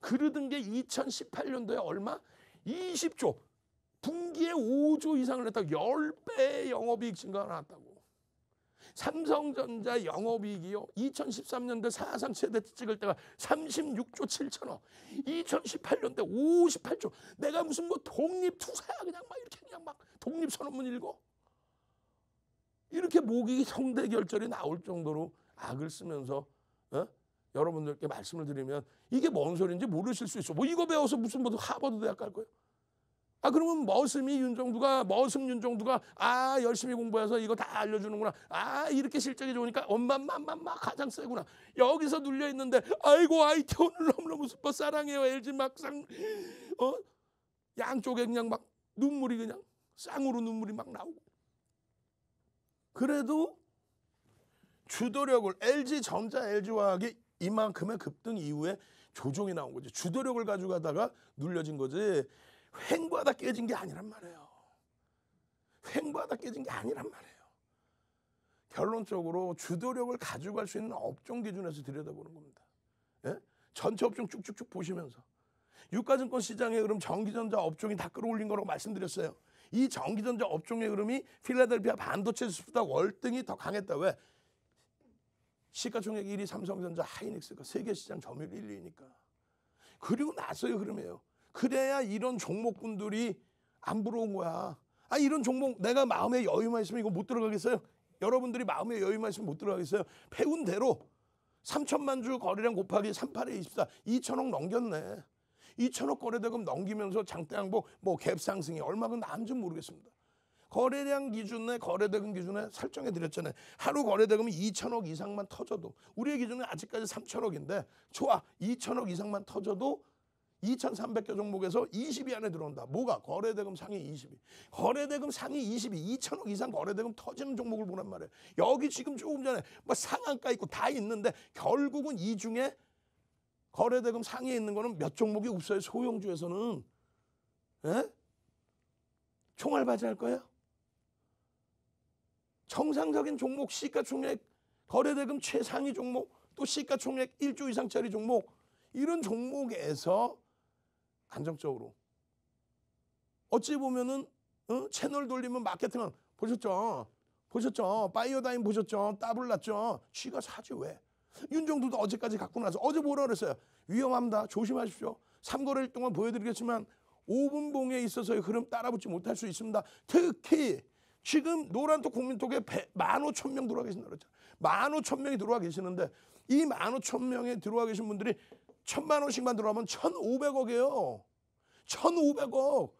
그러던 게 2018년도에 얼마? 20조. 분기에 5조 이상을 냈다고 10배 영업이익 증가가 나왔다고. 삼성전자 영업이익이요. 2013년도 사상 최대 찍을 때가 36조 7천억. 2018년대 58조. 내가 무슨 뭐 독립 투사야 그냥 막 이렇게 그냥 막 독립 선언문 읽어. 이렇게 목이 성대 결절이 나올 정도로 악을 쓰면서 어? 여러분들께 말씀을 드리면 이게 뭔 소리인지 모르실 수 있어. 뭐 이거 배워서 무슨 뭐 하버드 대학 갈 거예요? 아 그러면 머슴이 윤정두가 머슴 윤정두가 아 열심히 공부해서 이거 다 알려주는구나. 아 이렇게 실적이 좋으니까 엄마맘맘마 가장 세구나. 여기서 눌려 있는데 아이고 아이티 오늘 너무너무 super 사랑해요 LG 막상 어 양쪽에 그냥 막 눈물이 그냥 쌍으로 눈물이 막 나오고. 그래도 주도력을 LG 전자 LG화학이 이만큼의 급등 이후에 조정이 나온 거지. 주도력을 가지고 가다가 눌려진 거지. 횡보하다 깨진 게 아니란 말이에요. 횡보하다 깨진 게 아니란 말이에요. 결론적으로 주도력을 가져갈 수 있는 업종 기준에서 들여다보는 겁니다. 예? 전체 업종 쭉쭉쭉 보시면서 유가증권 시장의 흐름 전기전자 업종이 다 끌어올린 거라고 말씀드렸어요. 이 전기전자 업종의 흐름이 필라델피아 반도체 수보다 월등히 더 강했다. 왜? 시가총액 1위 삼성전자 하이닉스가 세계 시장 점유율 1, 2위니까. 그리고 나서의 흐름이에요. 그래야 이런 종목군들이 안 부러운 거야. 아 이런 종목 내가 마음에 여유만 있으면 이거 못 들어가겠어요? 여러분들이 마음에 여유만 있으면 못 들어가겠어요? 배운 대로 3천만 주 거래량 곱하기 38에 24 2천억 넘겼네. 2천억 거래대금 넘기면서 장대항복 뭐 갭상승이 얼마가 나은지 모르겠습니다. 거래량 기준에 거래대금 기준에 설정해 드렸잖아요. 하루 거래대금이 2천억 이상만 터져도 우리의 기준은 아직까지 3천억인데 좋아 2천억 이상만 터져도 2,300개 종목에서 20위 안에 들어온다. 뭐가? 거래대금 상위 20위. 거래대금 상위 20위, 2천억 이상 거래대금 터지는 종목을 보란 말이에요. 여기 지금 조금 전에 뭐 상한가 있고 다 있는데 결국은 이 중에 거래대금 상위에 있는 거는 몇 종목이 없어요. 소형주에서는. 에? 총알바지 할 거예요? 정상적인 종목 시가총액 거래대금 최상위 종목 또 시가총액 1조 이상짜리 종목 이런 종목에서 안정적으로 어찌 보면은 어? 채널 돌리면 마케팅은 보셨죠? 보셨죠? 바이오다인 보셨죠? 따블 났죠? 쥐가 사지 왜? 윤정도도 어제까지 갖고 나서 어제 뭐라 그랬어요? 위험합니다. 조심하십시오. 3거래일 동안 보여드리겠지만 5분봉에 있어서의 흐름 따라붙지 못할 수 있습니다. 특히 지금 노란톡 국민톡에 15,000명 들어와 계신다 그랬죠. 15,000명이 들어와 계시는데 이 15,000명에 들어와 계신 분들이 천만 원씩만 들어가면 1,500억이에요. 1,500억.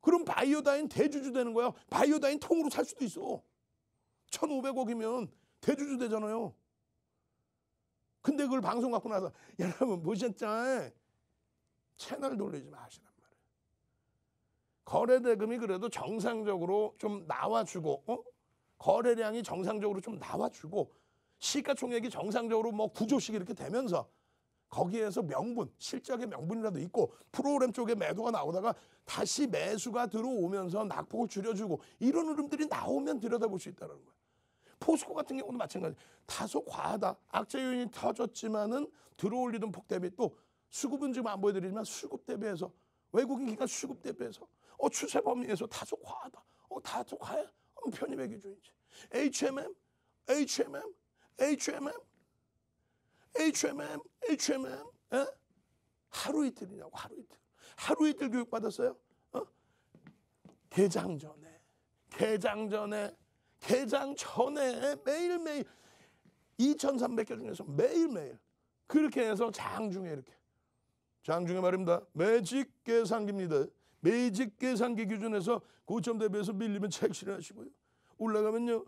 그럼 바이오다인 대주주 되는 거야. 바이오다인 통으로 살 수도 있어. 1,500억이면 대주주 되잖아요. 근데 그걸 방송 갖고 나서 여러분 보셨죠? 채널 돌리지 말이에요. 거래대금이 그래도 정상적으로 좀 나와주고 어? 거래량이 정상적으로 좀 나와주고 시가총액이 정상적으로 뭐 구조씩 이렇게 되면서 거기에서 명분, 실적의 명분이라도 있고 프로그램 쪽에 매도가 나오다가 다시 매수가 들어오면서 낙폭을 줄여주고 이런 흐름들이 나오면 들여다볼 수 있다는 거예요. 포스코 같은 경우도 마찬가지. 다소 과하다. 악재 요인이 터졌지만은 들어올리던 폭 대비 또 수급은 지금 안 보여드리지만 수급 대비해서 외국인 기관 수급 대비해서 어 추세 범위에서 다소 과하다. 어 다소 과해. 어, 편입의 기준이지. HMM, HMM, HMM, HMM, HMM. 에? 하루 이틀이냐고 하루 이틀. 하루 이틀 교육 받았어요? 어? 개장 전에, 개장 전에, 개장 전에 매일매일 2,300개 중에서 매일매일 그렇게 해서 장중에 이렇게 장중에 말입니다. 매직 계산기입니다. 매직 계산기 기준에서 고점 대비해서 밀리면 책 실하시고요. 올라가면요.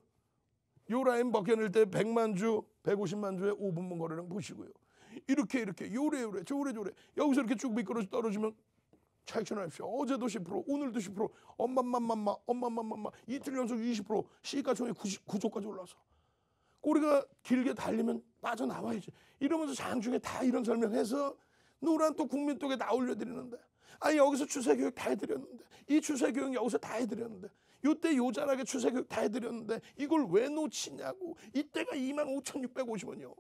요 라인 벗겨낼 때 100만 주, 150만 주에 5분만 거래량 보시고요. 이렇게 이렇게 요래 요래 저래 저래 여기서 이렇게 쭉 미끄러져 떨어지면 차익천하십시오. 어제도 10%, 오늘도 10%, 엄마맘맘마, 엄마맘맘마 이틀 연속 20% 시가총액 99조까지 올라서 꼬리가 길게 달리면 빠져나와야지. 이러면서 장중에 다 이런 설명해서 노란 또 국민 쪽에 다 올려드리는데 아니 여기서 추세교육 다 해드렸는데 이 추세교육 여기서 다 해드렸는데 요때 요자락에 추세교육 다 해드렸는데 이걸 왜 놓치냐고 이때가 25,650원이요.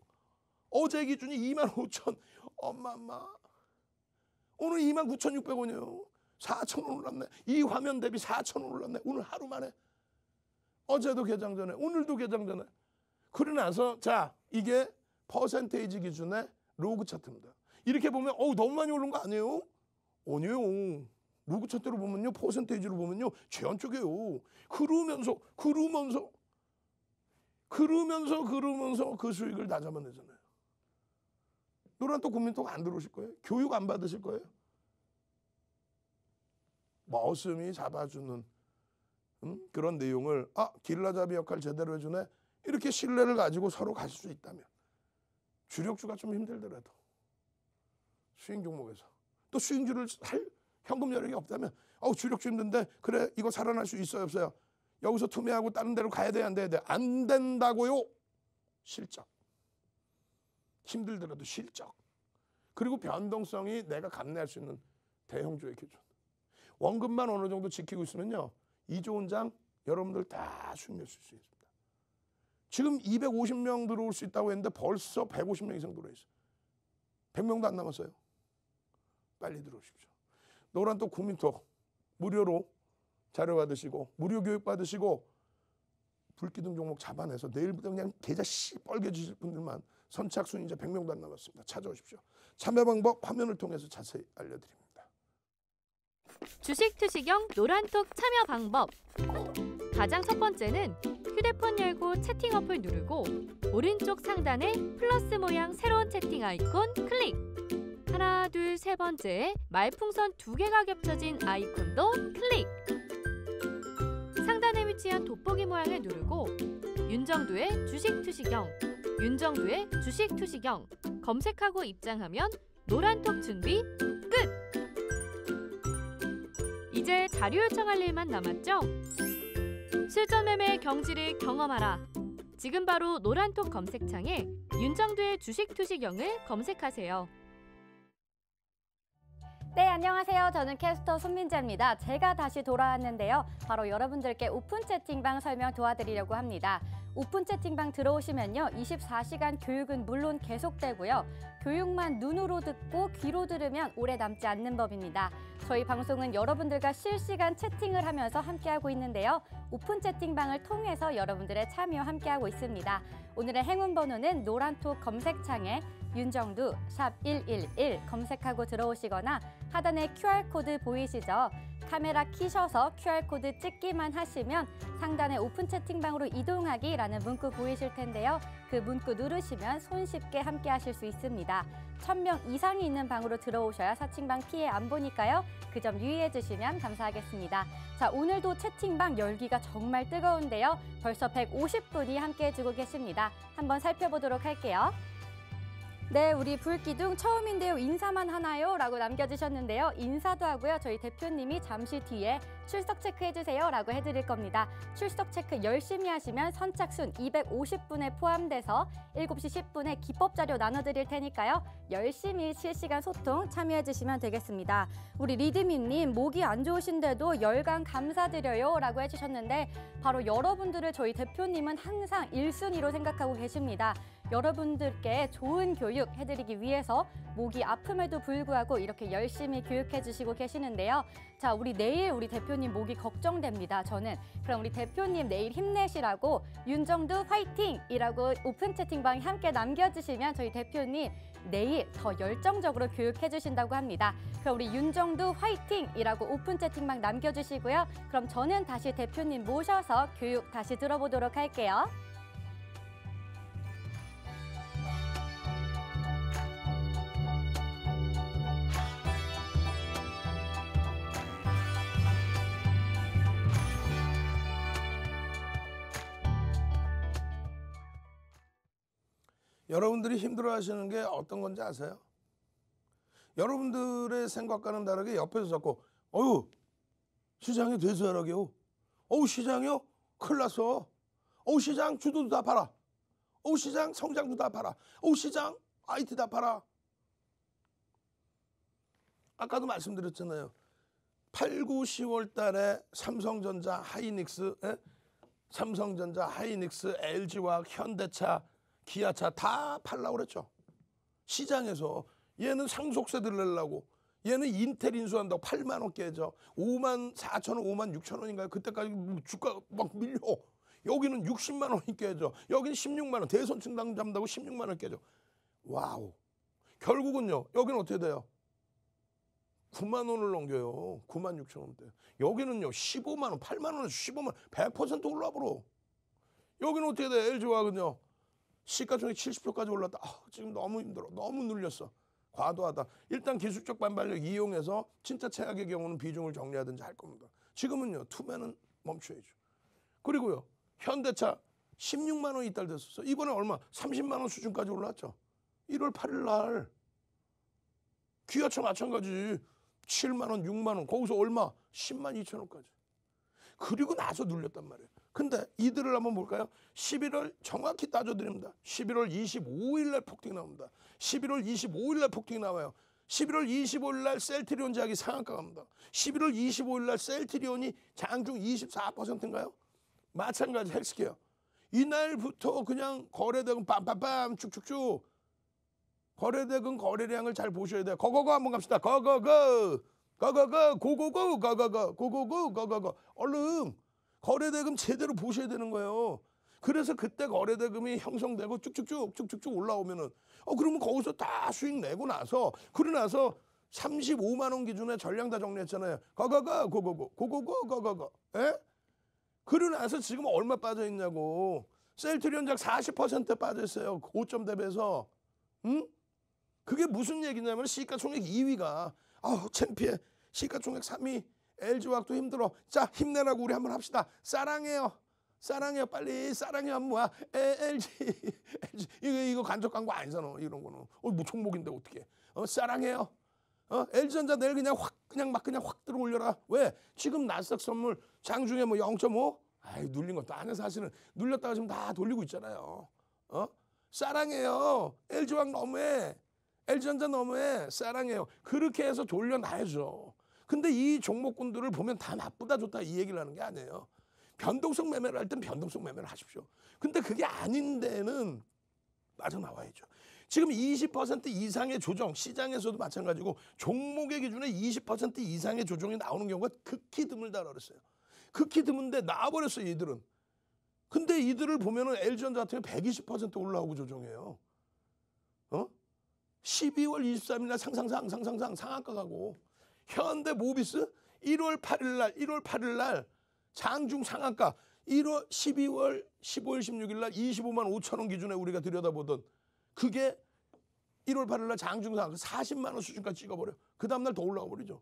어제 기준이 25,000 엄마 엄마 오늘 29,600원이에요. 4,000원 올랐네. 이 화면 대비 4,000원 올랐네. 오늘 하루 만에. 어제도 개장 전에, 오늘도 개장 전에. 그러고 나서 자 이게 퍼센테이지 기준의 로그 차트입니다. 이렇게 보면 어우 너무 많이 오른 거 아니에요? 아니에요. 로그 차트로 보면요, 퍼센테이지로 보면요, 제한 쪽이에요. 그러면서 그러면서 그러면서 그러면서 그 수익을 다 잡아내잖아요. 노란톡 국민톡 안 들어오실 거예요? 교육 안 받으실 거예요? 머슴이 잡아주는 음? 그런 내용을 아 길라잡이 역할 제대로 해주네 이렇게 신뢰를 가지고 서로 갈수 있다면 주력주가 좀 힘들더라도 수익 종목에서 또 수익주를 살 현금 여력이 없다면 어우 주력주 힘든데 그래 이거 살아날 수 있어요 없어요? 여기서 투매하고 다른 데로 가야 돼 안 돼야 돼안 된다고요? 실적. 힘들더라도 실적. 그리고 변동성이 내가 감내할 수 있는 대형주의 기준. 원금만 어느 정도 지키고 있으면요 이 좋은 장 여러분들 다 수익 낼수 있습니다. 지금 250명 들어올 수 있다고 했는데 벌써 150명 이상 들어와 있어요. 100명도 안 남았어요 빨리 들어오십시오 노란톡 국민톡 무료로 자료 받으시고 무료 교육 받으시고 불기둥 종목 잡아내서 내일부터 그냥 계좌 씨 빨개지실 분들만 선착순 이제 100명도 안 남았습니다. 찾아오십시오. 참여 방법 화면을 통해서 자세히 알려드립니다. 주식 투시경 노란톡 참여 방법. 가장 첫 번째는 휴대폰 열고 채팅 어플 누르고 오른쪽 상단에 플러스 모양 새로운 채팅 아이콘 클릭. 둘, 세 번째 말풍선 두 개가 겹쳐진 아이콘도 클릭. 상단에 위치한 돋보기 모양을 누르고 윤정두의 주식 투시경, 윤정두의 주식 투시경 검색하고 입장하면 노란톡 준비 끝! 이제 자료 요청할 일만 남았죠? 실전 매매 경지를 경험하라. 지금 바로 노란톡 검색창에 윤정두의 주식 투시경을 검색하세요. 네, 안녕하세요. 저는 캐스터 손민재입니다. 제가 다시 돌아왔는데요. 바로 여러분들께 오픈 채팅방 설명 도와드리려고 합니다. 오픈 채팅방 들어오시면요. 24시간 교육은 물론 계속되고요. 교육만 눈으로 듣고 귀로 들으면 오래 남지 않는 법입니다. 저희 방송은 여러분들과 실시간 채팅을 하면서 함께하고 있는데요. 오픈 채팅방을 통해서 여러분들의 참여 함께하고 있습니다. 오늘의 행운 번호는 노란톡 검색창에 윤정두 샵 111 검색하고 들어오시거나 하단에 QR코드 보이시죠? 카메라 키셔서 QR코드 찍기만 하시면 상단에 오픈 채팅방으로 이동하기라는 문구 보이실 텐데요. 그 문구 누르시면 손쉽게 함께 하실 수 있습니다. 1000명 이상이 있는 방으로 들어오셔야 사칭방 피해 안 보니까요. 그 점 유의해 주시면 감사하겠습니다. 자, 오늘도 채팅방 열기가 정말 뜨거운데요. 벌써 150분이 함께 해주고 계십니다. 한번 살펴보도록 할게요. 네, 우리 불기둥 처음인데요. 인사만 하나요? 라고 남겨주셨는데요. 인사도 하고요. 저희 대표님이 잠시 뒤에 출석 체크해주세요. 라고 해드릴 겁니다. 출석 체크 열심히 하시면 선착순 250분에 포함돼서 7시 10분에 기법 자료 나눠드릴 테니까요. 열심히 실시간 소통 참여해주시면 되겠습니다. 우리 리드미님, 목이 안 좋으신데도 열강 감사드려요. 라고 해주셨는데 바로 여러분들을 저희 대표님은 항상 1순위로 생각하고 계십니다. 여러분들께 좋은 교육 해드리기 위해서 목이 아픔에도 불구하고 이렇게 열심히 교육해 주시고 계시는데요. 자, 우리 내일 우리 대표님 목이 걱정됩니다. 저는 그럼 우리 대표님 내일 힘내시라고 윤정두 화이팅이라고 오픈 채팅방에 함께 남겨주시면 저희 대표님 내일 더 열정적으로 교육해 주신다고 합니다. 그럼 우리 윤정두 화이팅이라고 오픈 채팅방 남겨주시고요. 그럼 저는 다시 대표님 모셔서 교육 다시 들어보도록 할게요. 여러분들이 힘들어 하시는 게 어떤 건지 아세요? 여러분들의 생각과는 다르게 옆에서 자꾸 어유 시장이 대수하라게요. 어우 시장이요? 큰일 났어. 어우 시장 주도도 다 팔아. 어우 시장 성장도 다 팔아. 어우 시장 IT 다 팔아. 아까도 말씀드렸잖아요. 8, 9, 10월 달에 삼성전자, 하이닉스, 에? 삼성전자, 하이닉스, LG와 현대차, 기아차 다 팔라고 그랬죠. 시장에서 얘는 상속세들 내려고 얘는 인텔 인수한다고 8만 원 깨져. 5만 4천 원, 5만 6천 원인가요? 그때까지 뭐 주가 막 밀려. 여기는 60만 원이 깨져. 여기는 16만 원. 대손충당 잡는다고 16만 원 깨져. 와우. 결국은요. 여기는 어떻게 돼요? 9만 원을 넘겨요. 9만 6천 원대. 여기는요. 15만 원, 8만 원에서 15만 원, 100% 올라 버려. 여기는 어떻게 돼? LG화학은요. 시가총액 70%까지 올랐다. 아, 지금 너무 힘들어. 너무 눌렸어. 과도하다. 일단 기술적 반발력 이용해서 진짜 최악의 경우는 비중을 정리하든지 할 겁니다. 지금은요. 투매는 멈춰야죠. 그리고요. 현대차 16만 원 이달됐었어. 이번에 얼마? 30만 원 수준까지 올랐죠. 1월 8일 날 기아차 마찬가지 7만 원, 6만 원 거기서 얼마? 10만 2천 원까지. 그리고 나서 눌렸단 말이에요. 근데 이들을 한번 볼까요? 11월 정확히 따져드립니다. 11월 25일 날 폭등이 나옵니다. 11월 25일 날 폭등이 나와요. 11월 25일 날 셀트리온 제약이 상한가 갑니다. 11월 25일 날 셀트리온이 장중 24%인가요? 마찬가지 헬스케어. 이날부터 그냥 거래대금 빰빰빰 쭉쭉쭉 거래대금 거래량을 잘 보셔야 돼요. 거거거 한번 갑시다. 거거거 거거거 고고고 거거거 고고고 거거거 얼른 거래대금 제대로 보셔야 되는 거예요. 그래서 그때 거래대금이 형성되고 쭉쭉쭉 쭉쭉쭉 올라오면은 어 그러면 거기서 다 수익 내고 나서 그러고 나서 35만 원 기준에 전량 다 정리했잖아요. 거거거 고고고 고고고 거거거. 예? 그러고 나서 지금 얼마 빠져 있냐고. 셀트리온작 40% 빠져 있어요. 고점 대비해서. 응? 그게 무슨 얘기냐면 시가총액 2위가 아우 창피해. 시가총액 3위 LG화학도 힘들어. 자 힘내라고 우리 한번 합시다. 사랑해요. 사랑해요. 빨리 사랑해요. 뭐야 에, LG LG 이거 이거 간접 광고 아니잖아 이런 거는. 어뭐 종목인데 어떻게. 어 사랑해요. 어 LG전자 내일 그냥 확 그냥 막 그냥 확 들어 올려라. 왜? 지금 나스닥 선물 장중에 뭐 0.5 아이 눌린 것도 아니야 사실은 눌렸다가 지금 다 돌리고 있잖아요. 어? 사랑해요. LG왕 너무해. LG전자 너무해. 사랑해요. 그렇게 해서 돌려놔야죠 근데 이 종목군들을 보면 다 나쁘다 좋다 이 얘기를 하는 게 아니에요 변동성 매매를 할 땐 변동성 매매를 하십시오. 근데 그게 아닌 데는 빠져나와야죠. 지금 20% 이상의 조정, 시장에서도 마찬가지고 종목의 기준에 20% 이상의 조정이 나오는 경우가 극히 드물다 그랬어요. 극히 드문데 나와버렸어요, 이들은. 근데 이들을 보면은 LG전자 같은 경우 120% 올라오고 조정해요. 어? 12월 23일 날 상상상 상상상 상한가 가고 현대 모비스 1월 8일 날 1월 8일 날 장중 상한가 1월 12월 15일 16일 날 25만 5천 원 기준에 우리가 들여다보던 그게 1월 8일 날 장중 상한가 40만 원 수준까지 찍어버려. 그 다음 날 더 올라가 버리죠.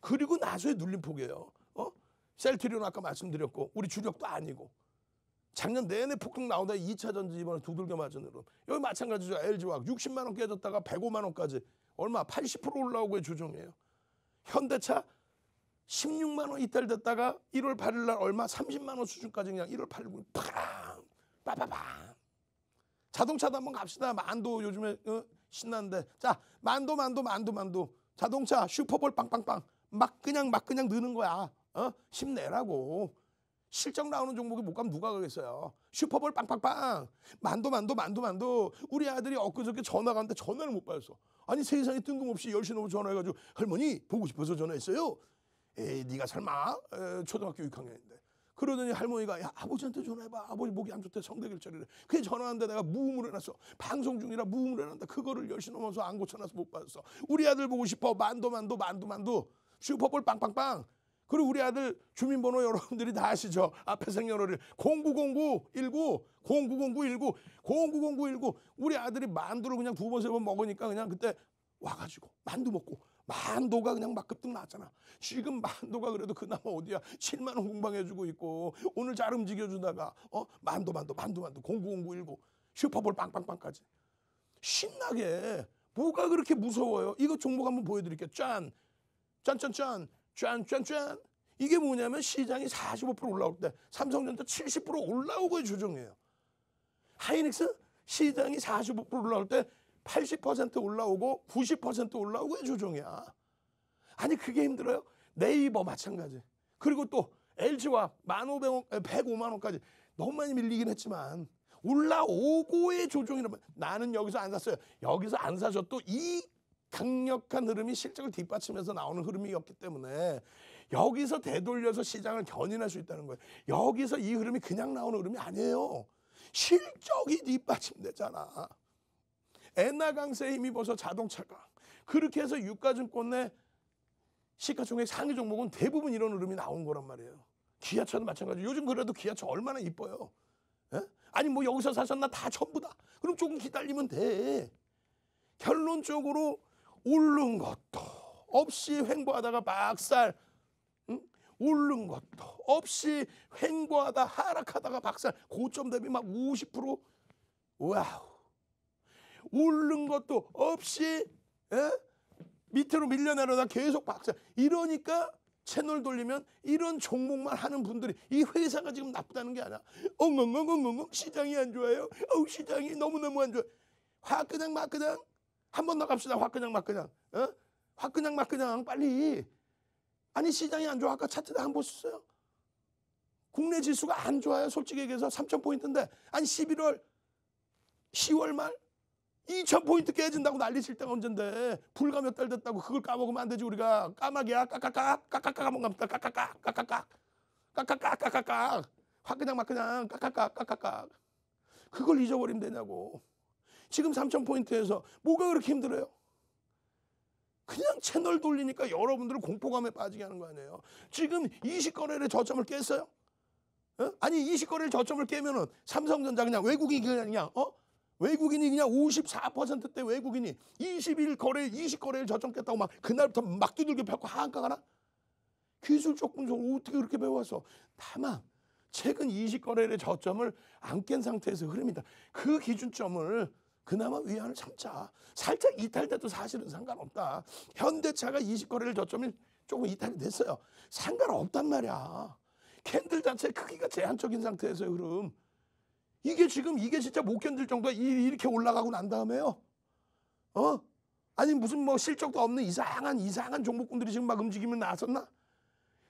그리고 나서의 눌림폭이에요. 어? 셀트리온 아까 말씀드렸고 우리 주력도 아니고 작년 내내 폭등 나오다 2차 전지 이번에 두들겨 맞은 흐름. 여기 마찬가지죠. LG화학 60만 원 깨졌다가 105만 원까지 얼마 80% 올라오고의 조정이에요. 현대차 16만 원 이탈 됐다가 1월 8일 날 얼마? 30만 원 수준까지 그냥 1월 8일 팡 빠바방 자동차도 한번 갑시다. 만도 요즘에 어, 신난데. 자 만도 만도 만도 만도 자동차 슈퍼볼 빵빵빵. 막 그냥 막 그냥 느는 거야. 어? 힘내라고. 실적 나오는 종목이 못 가면 누가 가겠어요? 슈퍼볼 빵빵빵. 만도 만도 만도 만도 우리 아들이 엊그저께 전화 가는데 전화를 못 받았어 아니 세상에 뜬금없이 10시 넘어 전화해가지고 할머니 보고 싶어서 전화했어요 에이 네가 설마 에, 초등학교 6학년인데. 그러더니 할머니가 야 아버지한테 전화해봐. 아버지 목이 안 좋대. 성대결절이래 그게 전화하는데 내가 무음을 해놨어. 방송 중이라 무음을 해놨는데 그거를 열시 넘어서 안 고쳐놔서 못 받았어 우리 아들 보고 싶어. 만도 만도 만도 만도 슈퍼볼 빵빵빵 그리고 우리 아들 주민번호 여러분들이 다 아시죠? 앞에 생년월일. 090919 090919 090919 우리 아들이 만두를 그냥 두 번 세 번 먹으니까 그냥 그때 와가지고 만두 먹고 만도가 그냥 막 급등 나왔잖아. 지금 만도가 그래도 그나마 어디야? 7만 원 공방해주고 있고 오늘 잘 움직여주다가 어? 만도 만도 만도 만도 090919 슈퍼볼 빵빵빵까지. 신나게. 뭐가 그렇게 무서워요? 이거 종목 한번 보여드릴게요. 짠, 짠짠짠, 짠짠짠. 이게 뭐냐면 시장이 45% 올라올 때 삼성전자 70% 올라오고의 조정이에요. 하이닉스 시장이 45% 올라올 때 80% 올라오고 90% 올라오고의 조정이야. 아니 그게 힘들어요? 네이버 마찬가지. 그리고 또 LG와 1,500원, 105만 원까지 너무 많이 밀리긴 했지만 올라오고의 조정이라면 나는 여기서 안 샀어요. 여기서 안 사셨도 이 강력한 흐름이 실적을 뒷받침해서 나오는 흐름이었기 때문에 여기서 되돌려서 시장을 견인할 수 있다는 거예요. 여기서 이 흐름이 그냥 나오는 흐름이 아니에요. 실적이 뒷받침되잖아. 엔나 강세에 힘입어서 자동차가 그렇게 해서 유가증권 내 시가총액 상위 종목은 대부분 이런 흐름이 나온 거란 말이에요. 기아차도 마찬가지. 요즘 그래도 기아차 얼마나 이뻐요. 예? 아니 뭐 여기서 사셨나 다 전부다. 그럼 조금 기다리면 돼. 결론적으로 오른 것도 없이 횡보하다가 박살. 응? 오른 것도 없이 횡보하다 하락하다가 박살. 고점 대비 막 50% 와우. 오른 것도 없이 예? 밑으로 밀려내려다 계속 박살. 이러니까 채널 돌리면 이런 종목만 하는 분들이 이 회사가 지금 나쁘다는 게 아니야. 엉엉엉엉엉 시장이 안 좋아요. 어우 시장이 너무너무 안 좋아. 화그냥 막그냥 한 번 더 갑시다. 화그냥 막 그냥. 어? 화그냥 막 그냥 빨리. 아니 시장이 안 좋아. 아까 한번 보셨어요? 국내 지수가 안 좋아요. 솔직히 얘기해서 3천 포인트인데. 아니 11월 10월 말? 2천 포인트 깨진다고 난리 칠 때가 언젠데. 불과 몇 달 됐다고 그걸 까먹으면 안 되지 우리가. 까마귀야. 까까까 까까까 까먹으면 까까까 까까까 까까까 까까까 확 그냥 막 그냥. 까까까 까까까 그걸 잊어버리면 되냐고 지금 3천 포인트에서 뭐가 그렇게 힘들어요? 그냥 채널 돌리니까 여러분들을 공포감에 빠지게 하는 거 아니에요. 지금 20거래의 저점을 깼어요? 어? 아니 20거래의 저점을 깨면은 삼성전자 그냥 외국인이 그냥 어? 외국인이 그냥 54%대 외국인이 21 거래, 20 거래를 저점 깼다고 막 그날부터 막 두들겨 펴고 하한가 가나? 기술적 분석을 어떻게 그렇게 배웠어? 다만 최근 20 거래의 저점을 안 깬 상태에서 흐름이다. 그 기준점을 그나마 위안을 삼자. 살짝 이탈돼도 사실은 상관없다. 현대차가 20 거래를 저점이 조금 이탈이 됐어요. 상관없단 말이야. 캔들 자체 크기가 제한적인 상태에서의 흐름. 이게 지금 이게 진짜 못 견딜 정도야. 이- 이렇게 올라가고 난 다음에요. 어? 아니 무슨 뭐 실적도 없는 이상한 이상한 종목군들이 지금 막 움직이면 나섰나?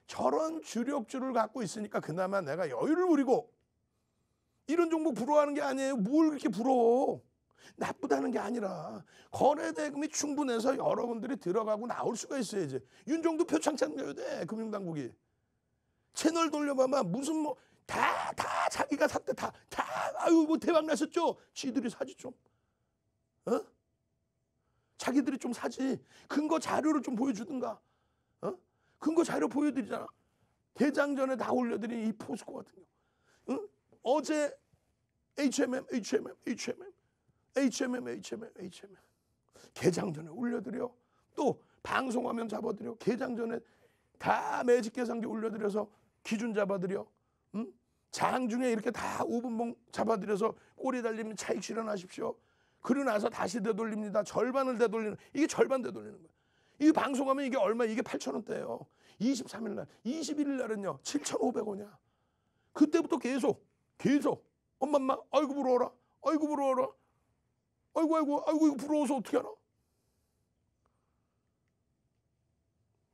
저런 주력주를 갖고 있으니까 그나마 내가 여유를 부리고 이런 종목 부러워하는 게 아니에요. 뭘 그렇게 부러워? 나쁘다는 게 아니라 거래 대금이 충분해서 여러분들이 들어가고 나올 수가 있어야지. 윤종도 표창 참겨야 돼. 금융당국이. 채널 돌려봐봐. 무슨 뭐 다, 다 자기가 샀대. 다, 다, 아유, 뭐 대박 나셨죠? 지들이 사지 좀. 어? 자기들이 좀 사지. 근거 자료를 좀 보여주든가. 어? 근거 자료 보여드리잖아. 개장 전에 다 올려드린 이 포스코 같은 거. 응? 어제 HMM, HMM, HMM, HMM, HMM, HMM. 개장 전에 올려드려. 또 방송화면 잡아드려. 개장 전에 다 매직 계산기 올려드려서 기준 잡아드려. 응? 장중에 이렇게 다 5분봉 잡아드려서 꼬리 달리면 차익 실현하십시오. 그러고 나서 다시 되돌립니다. 절반을 되돌리는 이게 절반 되돌리는 거예요. 이 방송하면 이게 얼마? 이게 8천 원대예요. 23일 날, 21일 날은요 7,500원이야. 그때부터 계속 계속 엄마 엄마 아이고 부러워라. 아이고 부러워라. 아이고 아이고 아이고 이거 부러워서 어떻게 하나?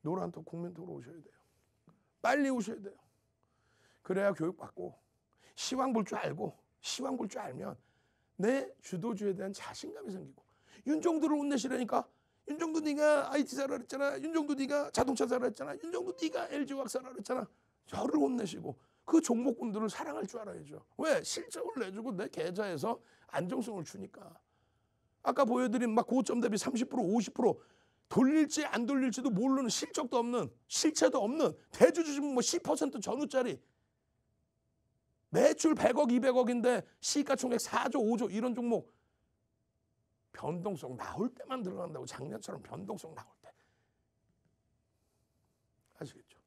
노란톡 국민톡으로 오셔야 돼요. 빨리 오셔야 돼요. 그래야 교육받고 시황 볼 줄 알고 시황 볼 줄 알면 내 주도주에 대한 자신감이 생기고. 윤정도를 혼내시라니까. 윤정도 네가 IT 사라 그랬잖아. 윤정도 네가 자동차 사라 그랬잖아. 윤정도 네가 LG화학 사라 그랬잖아. 저를 혼내시고 그 종목군들을 사랑할 줄 알아야죠. 왜? 실적을 내주고 내 계좌에서 안정성을 주니까 아까 보여드린 막 고점 대비 30% 50% 돌릴지 안 돌릴지도 모르는 실적도 없는 실체도 없는 대주주 지금 뭐10% 전후짜리 매출 100억 200억인데 시가총액 4조 5조 이런 종목 변동성 나올 때만 들어간다고 작년처럼 변동성 나올 때 아시겠죠?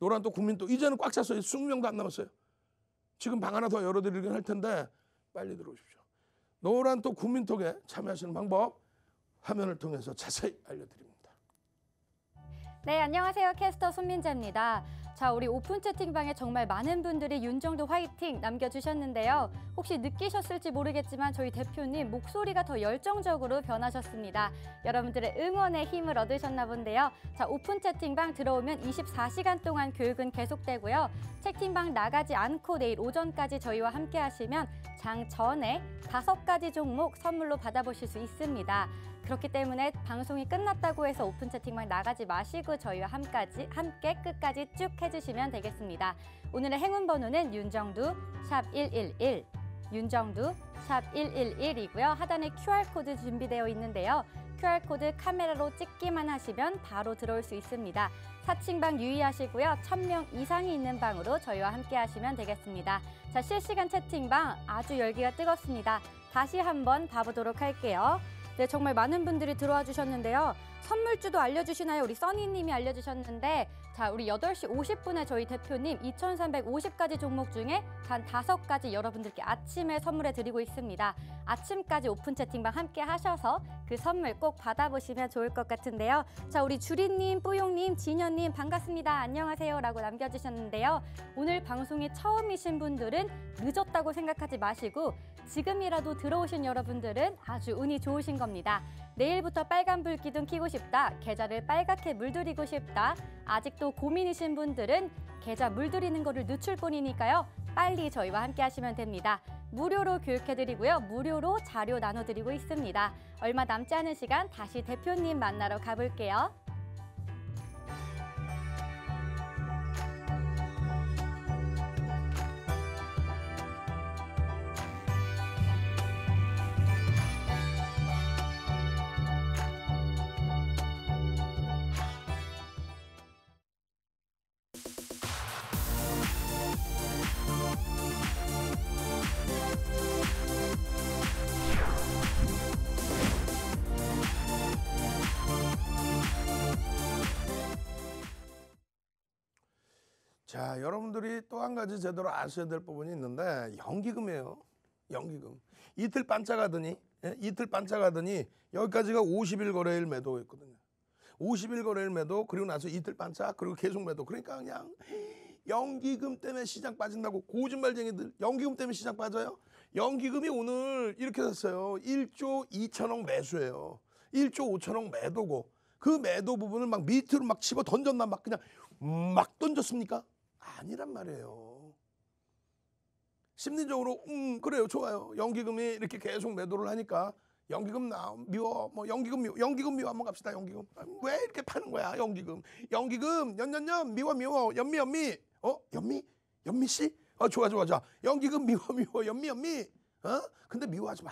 노란 또 국민 또 이제는 꽉 찼어요. 20명도 안 남았어요. 지금 방 하나 더 열어드리긴 할 텐데 빨리 들어오십시오. 노란 또 국민톡에 참여하시는 방법 화면을 통해서 자세히 알려드립니다. 네, 안녕하세요. 캐스터 손민자입니다. 자, 우리 오픈 채팅방에 정말 많은 분들이 윤정두 화이팅 남겨주셨는데요. 혹시 느끼셨을지 모르겠지만 저희 대표님 목소리가 더 열정적으로 변하셨습니다. 여러분들의 응원의 힘을 얻으셨나 본데요. 자, 오픈 채팅방 들어오면 24시간 동안 교육은 계속되고요. 채팅방 나가지 않고 내일 오전까지 저희와 함께 하시면 장 전에 다섯 가지 종목 선물로 받아보실 수 있습니다. 그렇기 때문에 방송이 끝났다고 해서 오픈 채팅방 나가지 마시고 저희와 함까지, 함께 끝까지 쭉 해주시면 되겠습니다. 오늘의 행운 번호는 윤정두 샵 111, 윤정두 샵 111이고요. 하단에 QR코드 준비되어 있는데요. QR코드 카메라로 찍기만 하시면 바로 들어올 수 있습니다. 사칭방 유의하시고요. 1000명 이상이 있는 방으로 저희와 함께 하시면 되겠습니다. 자, 실시간 채팅방 아주 열기가 뜨겁습니다. 다시 한번 봐보도록 할게요. 네, 정말 많은 분들이 들어와 주셨는데요. 선물주도 알려주시나요? 우리 써니님이 알려주셨는데 자, 우리 8시 50분에 저희 대표님 2350가지 종목 중에 단 다섯 가지 여러분들께 아침에 선물해 드리고 있습니다. 아침까지 오픈 채팅방 함께 하셔서 그 선물 꼭 받아보시면 좋을 것 같은데요. 자, 우리 주리님, 뿌용님, 진현님 반갑습니다. 안녕하세요. 라고 남겨주셨는데요. 오늘 방송이 처음이신 분들은 늦었다고 생각하지 마시고 지금이라도 들어오신 여러분들은 아주 운이 좋으신 겁니다. 내일부터 빨간 불 기둥 켜고 싶다. 계좌를 빨갛게 물들이고 싶다. 아직도 고민이신 분들은 계좌 물들이는 거를 늦출 뿐이니까요. 빨리 저희와 함께 하시면 됩니다. 무료로 교육해드리고요. 무료로 자료 나눠드리고 있습니다. 얼마 남지 않은 시간 다시 대표님 만나러 가볼게요. 자, 여러분들이 또 한 가지 제대로 아셔야 될 부분이 있는데 연기금이에요. 연기금. 이틀 반짝하더니 예? 이틀 반짝하더니 여기까지가 50일 거래일 매도였거든요. 50일 거래일 매도 그리고 나서 이틀 반짝 그리고 계속 매도. 그러니까 그냥 연기금 때문에 시장 빠진다고 고짓말쟁이들 연기금 때문에 시장 빠져요? 연기금이 오늘 이렇게 됐어요. 1조 2천억 매수예요. 1조 5천억 매도고 그 매도 부분을 막 밑으로 막 집어 던졌나 막 그냥 막 던졌습니까? 아니란 말이에요. 심리적으로 음 그래요 좋아요. 연기금이 이렇게 계속 매도를 하니까 연기금 나 미워. 뭐 연기금 미워. 연기금 미워. 한번 갑시다 연기금. 아, 왜 이렇게 파는 거야 연기금? 연기금 연연연. 미워 미워. 연미 연미. 어? 연미? 연미 씨 어 좋아 좋아 좋아. 연기금 미워 미워. 연미 연미. 어? 근데 미워하지 마.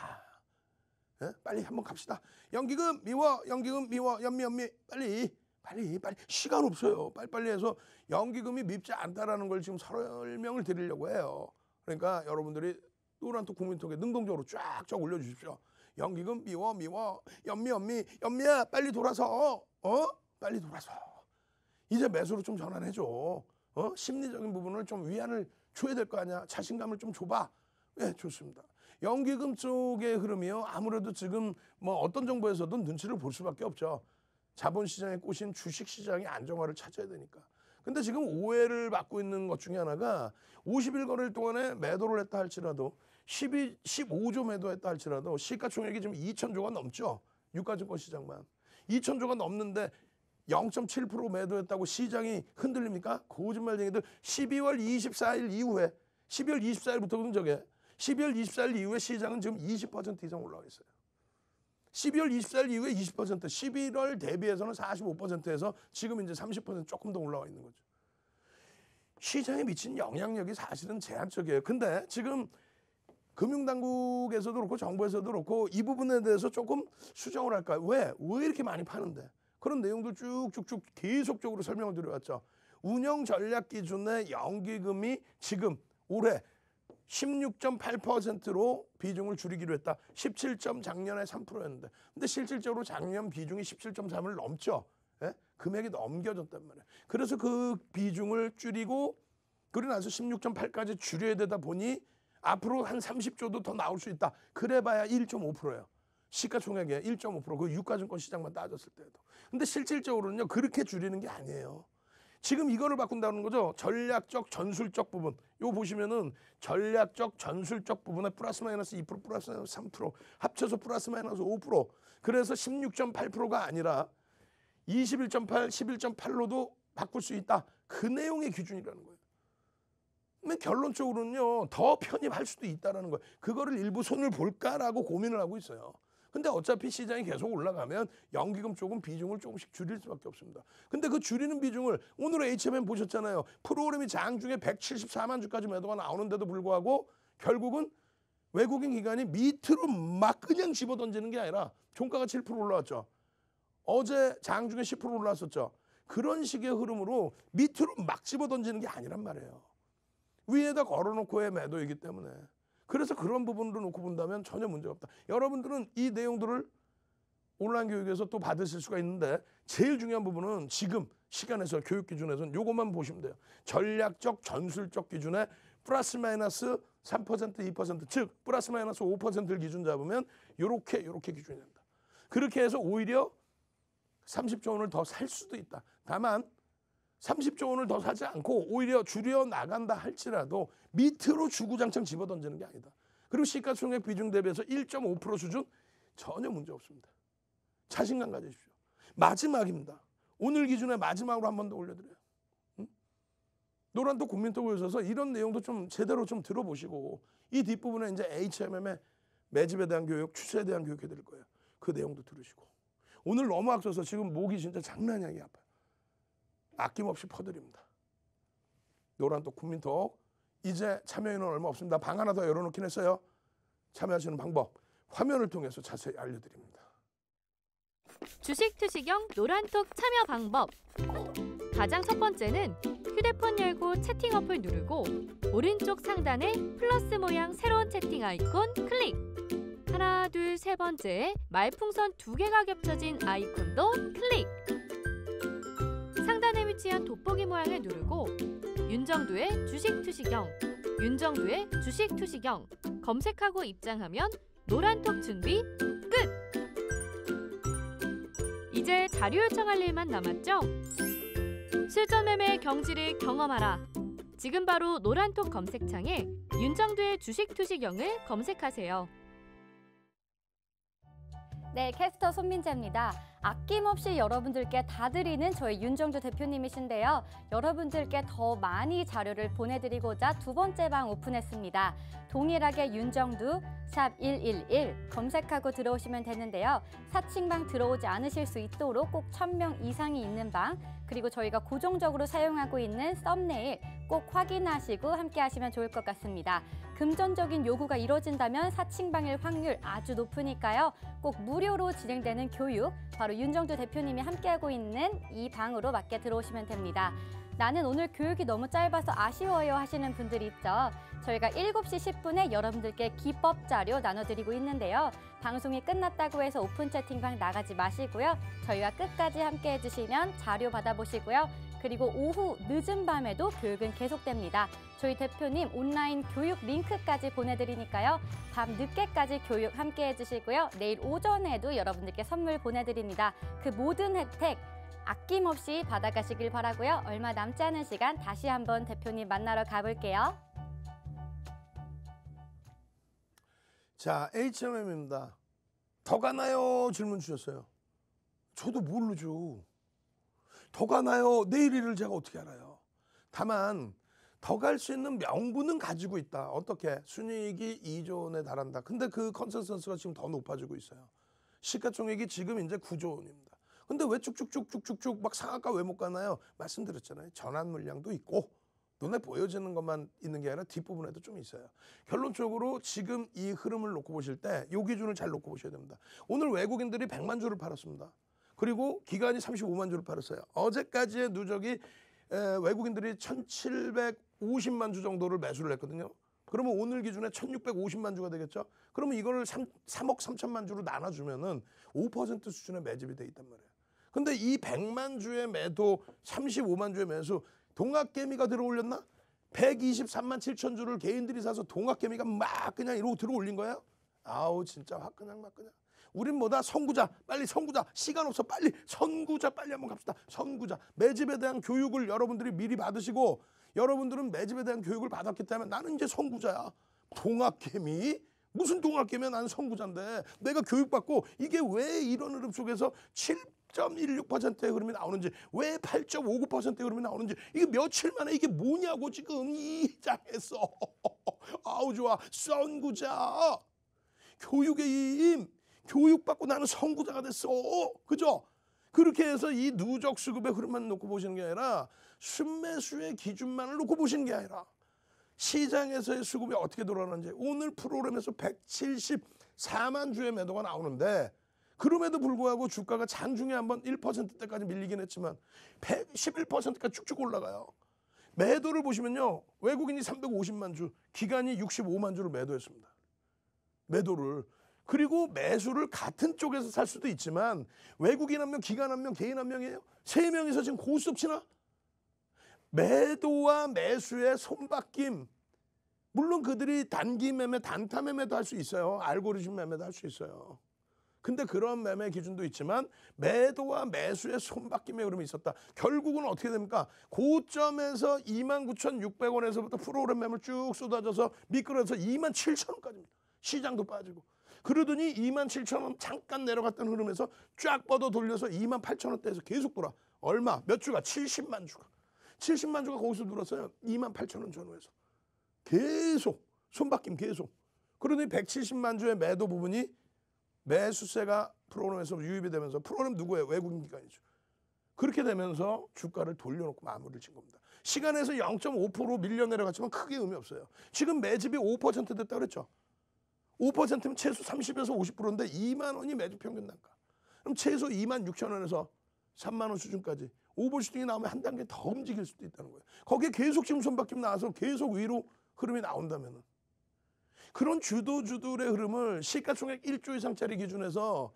예? 빨리 한번 갑시다. 연기금 미워 연기금 미워. 연미 연미. 빨리 빨리 빨리 시간 없어요. 빨리빨리 해서 연기금이 밉지 않다라는 걸 지금 설명을 드리려고 해요. 그러니까 여러분들이 노란톡 국민톡에 능동적으로 쫙쫙 올려주십시오. 연기금 미워 미워 연미 연미 연미야 빨리 돌아서 어 빨리 돌아서 이제 매수로 좀 전환해줘. 어 심리적인 부분을 좀 위안을 줘야 될 거 아니야. 자신감을 좀 줘봐. 예 좋습니다. 연기금 쪽의 흐름이요. 아무래도 지금 뭐 어떤 정보에서도 눈치를 볼 수밖에 없죠. 자본시장에 꼬신 주식시장이 안정화를 찾아야 되니까. 근데 지금 오해를 받고 있는 것 중에 하나가 50일 거래일 동안에 매도를 했다 할지라도 12, 15조 매도했다 할지라도 시가총액이 지금 2천조가 넘죠. 유가증권 시장만. 2천조가 넘는데 0.7% 매도했다고 시장이 흔들립니까? 거짓말쟁이들 12월 24일 이후에 12월 24일부터거든 저게 12월 24일 이후에 시장은 지금 20% 이상 올라와 있어요. 12월 24일 이후에 20%, 11월 대비해서는 45%에서 지금 이제 30% 조금 더 올라와 있는 거죠. 시장에 미친 영향력이 사실은 제한적이에요. 근데 지금 금융당국에서도 그렇고 정부에서도 그렇고 이 부분에 대해서 조금 수정을 할까요? 왜? 왜 이렇게 많이 파는데? 그런 내용들 쭉쭉쭉 계속적으로 설명을 드려왔죠. 운영 전략 기준의 연기금이 지금 올해 16.8%로 비중을 줄이기로 했다. 17점 작년에 3%였는데. 근데 실질적으로 작년 비중이 17.3을 넘죠. 예? 금액이 넘겨졌단 말이에요. 그래서 그 비중을 줄이고 그러고 나서 16.8까지 줄여야 되다 보니 앞으로 한 30조도 더 나올 수 있다. 그래봐야 1.5%예요. 시가총액의 1.5%. 그 유가증권 시장만 따졌을 때도. 근데 실질적으로는요 그렇게 줄이는 게 아니에요. 지금 이거를 바꾼다는 거죠. 전략적 전술적 부분. 요 보시면은 전략적 전술적 부분에 플러스 마이너스 2% 플러스 마이너스 3% 합쳐서 플러스 마이너스 5% 그래서 16.8%가 아니라 21.8, 11.8로도 바꿀 수 있다. 그 내용의 기준이라는 거예요. 근데 결론적으로는요. 더 편입할 수도 있다라는 거예요. 그거를 일부 손을 볼까라고 고민을 하고 있어요. 근데 어차피 시장이 계속 올라가면 연기금 쪽은 비중을 조금씩 줄일 수밖에 없습니다. 근데 그 줄이는 비중을 오늘 H&M 보셨잖아요. 프로그램이 장중에 174만 주까지 매도가 나오는데도 불구하고 결국은 외국인 기관이 밑으로 막 그냥 집어 던지는 게 아니라 종가가 7% 올라왔죠. 어제 장중에 10% 올라왔었죠. 그런 식의 흐름으로 밑으로 막 집어 던지는 게 아니란 말이에요. 위에다 걸어놓고의 매도이기 때문에 그래서 그런 부분으로 놓고 본다면 전혀 문제가 없다. 여러분들은 이 내용들을 온라인 교육에서 또 받으실 수가 있는데 제일 중요한 부분은 지금 시간에서 교육 기준에서는 요것만 보시면 돼요. 전략적 전술적 기준에 플러스 마이너스 3% 2%즉 플러스 마이너스 5%를 기준 잡으면 요렇게 요렇게 기준이 된다. 그렇게 해서 오히려 30조 원을 더 살 수도 있다. 다만 30조 원을 더 사지 않고 오히려 줄여 나간다 할지라도 밑으로 주구장창 집어던지는 게 아니다. 그리고 시가총액 비중 대비해서 1.5% 수준 전혀 문제 없습니다. 자신감 가지십시오. 마지막입니다. 오늘 기준에 마지막으로 한 번 더 올려드려요. 응? 노란도 국민톡을 오셔서 이런 내용도 좀 제대로 좀 들어보시고 이 뒷부분에 이제 HMM의 매집에 대한 교육, 추세에 대한 교육 해드릴 거예요. 그 내용도 들으시고 오늘 너무 앞서서 지금 목이 진짜 장난이 아파요. 아낌없이 퍼드립니다. 노란톡 국민톡 이제 참여인은 얼마 없습니다. 방 하나 더 열어놓긴 했어요. 참여하시는 방법 화면을 통해서 자세히 알려드립니다. 주식 투시경 노란톡 참여 방법. 가장 첫 번째는 휴대폰 열고 채팅 어플 누르고 오른쪽 상단에 플러스 모양 새로운 채팅 아이콘 클릭. 하나, 둘, 세 번째 말풍선 두 개가 겹쳐진 아이콘도 클릭. 위치한 돋보기 모양을 누르고 윤정두의 주식 투시경, 윤정두의 주식 투시경 검색하고 입장하면 노란톡 준비 끝. 이제 자료 요청할 일만 남았죠? 실전 매매 경지를 경험하라. 지금 바로 노란톡 검색창에 윤정두의 주식 투시경을 검색하세요. 네, 캐스터 손민재입니다. 아낌없이 여러분들께 다 드리는 저희 윤정주 대표님이신데요. 여러분들께 더 많이 자료를 보내드리고자 두 번째 방 오픈했습니다. 동일하게 윤정두 샵 111 검색하고 들어오시면 되는데요. 사칭방 들어오지 않으실 수 있도록 꼭 1000명 이상이 있는 방 그리고 저희가 고정적으로 사용하고 있는 썸네일 꼭 확인하시고 함께 하시면 좋을 것 같습니다. 금전적인 요구가 이루어진다면 사칭방일 확률 아주 높으니까요. 꼭 무료로 진행되는 교육 바로 윤정주 대표님이 함께하고 있는 이 방으로 맞게 들어오시면 됩니다. 나는 오늘 교육이 너무 짧아서 아쉬워요 하시는 분들이 있죠. 저희가 7시 10분에 여러분들께 기법 자료 나눠드리고 있는데요. 방송이 끝났다고 해서 오픈 채팅방 나가지 마시고요. 저희와 끝까지 함께 해주시면 자료 받아보시고요. 그리고 오후 늦은 밤에도 교육은 계속됩니다. 저희 대표님 온라인 교육 링크까지 보내드리니까요. 밤 늦게까지 교육 함께 해주시고요. 내일 오전에도 여러분들께 선물 보내드립니다. 그 모든 혜택 아낌없이 받아가시길 바라고요. 얼마 남지 않은 시간 다시 한번 대표님 만나러 가볼게요. 자, H&M입니다. 더 가나요? 질문 주셨어요. 저도 모르죠. 더 가나요? 내일 일을 제가 어떻게 알아요? 다만 더 갈 수 있는 명분은 가지고 있다. 어떻게? 순이익이 2조 원에 달한다. 근데 그 컨센서스가 지금 더 높아지고 있어요. 시가총액이 지금 이제 9조 원입니다. 근데 왜 쭉쭉쭉쭉쭉쭉 막 상한가 왜 못 가나요? 말씀드렸잖아요. 전환 물량도 있고 눈에 보여지는 것만 있는 게 아니라 뒷부분에도 좀 있어요. 결론적으로 지금 이 흐름을 놓고 보실 때 요 기준을 잘 놓고 보셔야 됩니다. 오늘 외국인들이 100만 주를 팔았습니다. 그리고 기관이 35만 주를 팔았어요. 어제까지의 누적이 에, 외국인들이 1,750만 주 정도를 매수를 했거든요. 그러면 오늘 기준에 1,650만 주가 되겠죠. 그러면 이거를 3, 3억 3천만 주로 나눠주면은 5% 수준의 매집이 돼 있단 말이에요. 근데 이 100만 주의 매도, 35만 주의 매수, 동학개미가 들어올렸나? 123만 7천 주를 개인들이 사서 동학개미가 막 그냥 이러고 들어올린 거예요? 아우 진짜 화끈한 화끈한. 우린 뭐다? 선구자. 빨리 선구자. 시간 없어. 빨리 선구자. 빨리 한번 갑시다. 선구자. 매집에 대한 교육을 여러분들이 미리 받으시고 여러분들은 매집에 대한 교육을 받았기 때문에 나는 이제 선구자야. 동학개미? 무슨 동학개미야? 나는 선구자인데. 내가 교육받고 이게 왜 이런 흐름 속에서 7.16%의 흐름이 나오는지 왜 8.59%의 흐름이 나오는지 이게 며칠 만에 이게 뭐냐고 지금 이 장에서. 아우 좋아. 선구자. 교육의 힘 교육받고 나는 선구자가 됐어. 그죠? 그렇게 해서 이 누적 수급의 흐름만 놓고 보시는 게 아니라 순매수의 기준만을 놓고 보시는 게 아니라 시장에서의 수급이 어떻게 돌아가는지. 오늘 프로그램에서 174만 주의 매도가 나오는데 그럼에도 불구하고 주가가 장중에 한번 1%대까지 밀리긴 했지만 111%까지 쭉쭉 올라가요. 매도를 보시면요. 외국인이 350만 주, 기관이 65만 주를 매도했습니다. 매도를. 그리고 매수를 같은 쪽에서 살 수도 있지만 외국인 한 명, 기관 한 명, 개인 한 명이에요. 세 명이서 지금 고스톱 치나? 매도와 매수의 손바뀜. 물론 그들이 단기 매매, 단타 매매도 할 수 있어요. 알고리즘 매매도 할 수 있어요. 근데 그런 매매 기준도 있지만 매도와 매수의 손바뀜의 흐름이 있었다. 결국은 어떻게 됩니까? 고점에서 29,600원에서부터 프로그램 매물 쭉 쏟아져서 미끄러져서 27,000원까지입니다. 시장도 빠지고. 그러더니 27,000원 잠깐 내려갔던 흐름에서 쫙 뻗어 돌려서 28,000원대에서 계속 돌아. 얼마? 몇 주가? 70만 주가. 70만 주가 거기서 늘었어요. 28,000원 전후에서. 계속 손바뀜 계속. 그러더니 170만 주의 매도 부분이 매수세가 프로그램에서 유입이 되면서 프로그램 누구예요? 외국인 기관이죠. 그렇게 되면서 주가를 돌려놓고 마무리를 친 겁니다. 시간에서 0.5% 밀려 내려갔지만 크게 의미 없어요. 지금 매집이 5% 됐다 그랬죠. 5%면 최소 30에서 50%인데 2만 원이 매집 평균 단가. 그럼 최소 2만 6천 원에서 3만 원 수준까지 오버슈팅이 나오면 한 단계 더 움직일 수도 있다는 거예요. 거기에 계속 지금 손바뀜 나와서 계속 위로 흐름이 나온다면은 그런 주도주들의 흐름을 시가총액 1조 이상짜리 기준에서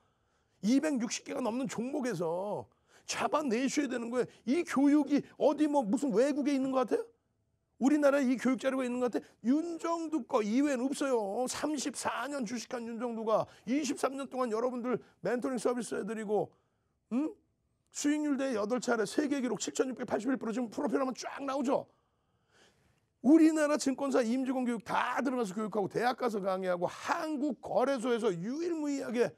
260개가 넘는 종목에서 잡아내셔야 되는 거예요. 이 교육이 어디 뭐 무슨 외국에 있는 것 같아요? 우리나라에 이 교육 자료가 있는 것 같아? 윤정두 거 이외엔 없어요. 34년 주식한 윤정두가 23년 동안 여러분들 멘토링 서비스 해드리고 응? 수익률 대 8차례 세계 기록 7,681% 지금 프로필 하면 쫙 나오죠. 우리나라 증권사 임직원 교육 다 들어가서 교육하고 대학 가서 강의하고 한국 거래소에서 유일무이하게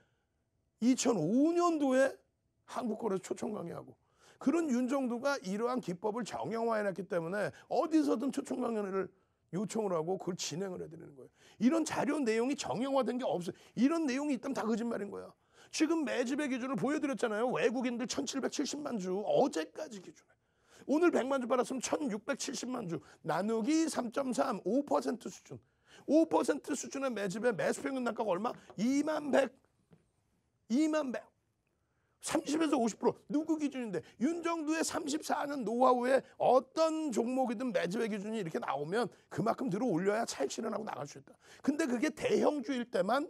2005년도에 한국 거래소 초청 강의하고 그런 윤정두가 이러한 기법을 정형화해놨기 때문에 어디서든 초청 강연을 요청을 하고 그걸 진행을 해드리는 거예요. 이런 자료 내용이 정형화된 게 없어요. 이런 내용이 있다면 다 거짓말인 거야. 지금 매집의 기준을 보여드렸잖아요. 외국인들 1770만 주 어제까지 기준에. 오늘 100만 주 받았으면 1670만 주 나누기 3.3 5% 수준. 5% 수준의 매집의 매수 평균 단가가 얼마? 2만 100 2만 100 30에서 50% 누구 기준인데 윤정두의 34년 노하우에 어떤 종목이든 매집의 기준이 이렇게 나오면 그만큼 들어 올려야 차익 실현하고 나갈 수 있다. 근데 그게 대형주일 때만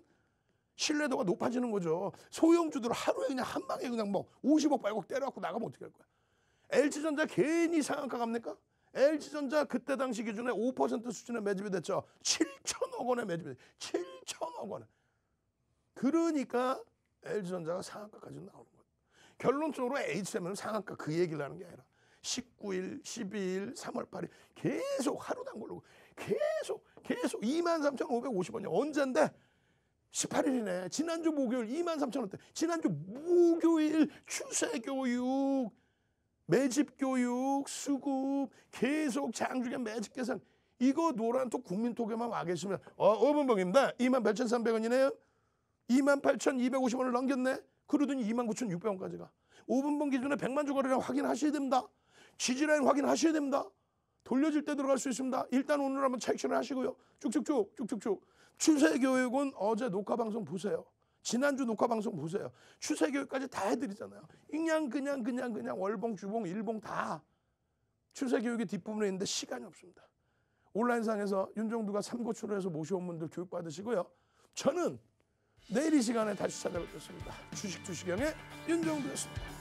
신뢰도가 높아지는 거죠. 소형주들 하루에 그냥 한 방에 그냥 뭐 50억 100억 때려갖고 나가면 어떻게 할 거야? LG전자 괜히 상한가 갑니까? LG전자 그때 당시 기준에 5% 수준의 매집이 됐죠. 7천억 원의 매집이 됐죠. 7천억 원에. 그러니까 LG전자가 상한가까지 나오는 거예요. 결론적으로 HM은 상한가 그 얘기를 하는 게 아니라 19일, 12일, 3월 8일 계속 하루당 걸고 계속 계속 23,550원이 언젠데 18일이네. 지난주 목요일 23,000원대. 지난주 목요일 추세교육, 매집 교육, 수급, 계속 장중에 매집 계산. 이거 노란톡 국민톡에만 와 계시면 어, 5분봉입니다. 28,300원이네요. 28,250원을 넘겼네. 그러더니 29,600원까지 가. 5분봉 기준에 100만 주 거래량 확인하셔야 됩니다. 지지라인 확인하셔야 됩니다. 돌려질 때 들어갈 수 있습니다. 일단 오늘 한번 체크를 하시고요. 쭉쭉쭉 쭉쭉쭉. 추세 교육은 어제 녹화 방송 보세요. 지난주 녹화 방송 보세요. 추세 교육까지 다 해드리잖아요. 그냥 그냥 그냥 그냥 월봉 주봉 일봉 다 추세 교육의 뒷부분에 있는데 시간이 없습니다. 온라인상에서 윤정두가 삼고추를 해서 모셔온 분들 교육 받으시고요. 저는 내일 이 시간에 다시 찾아뵙겠습니다. 주식 주식형의 윤정두였습니다.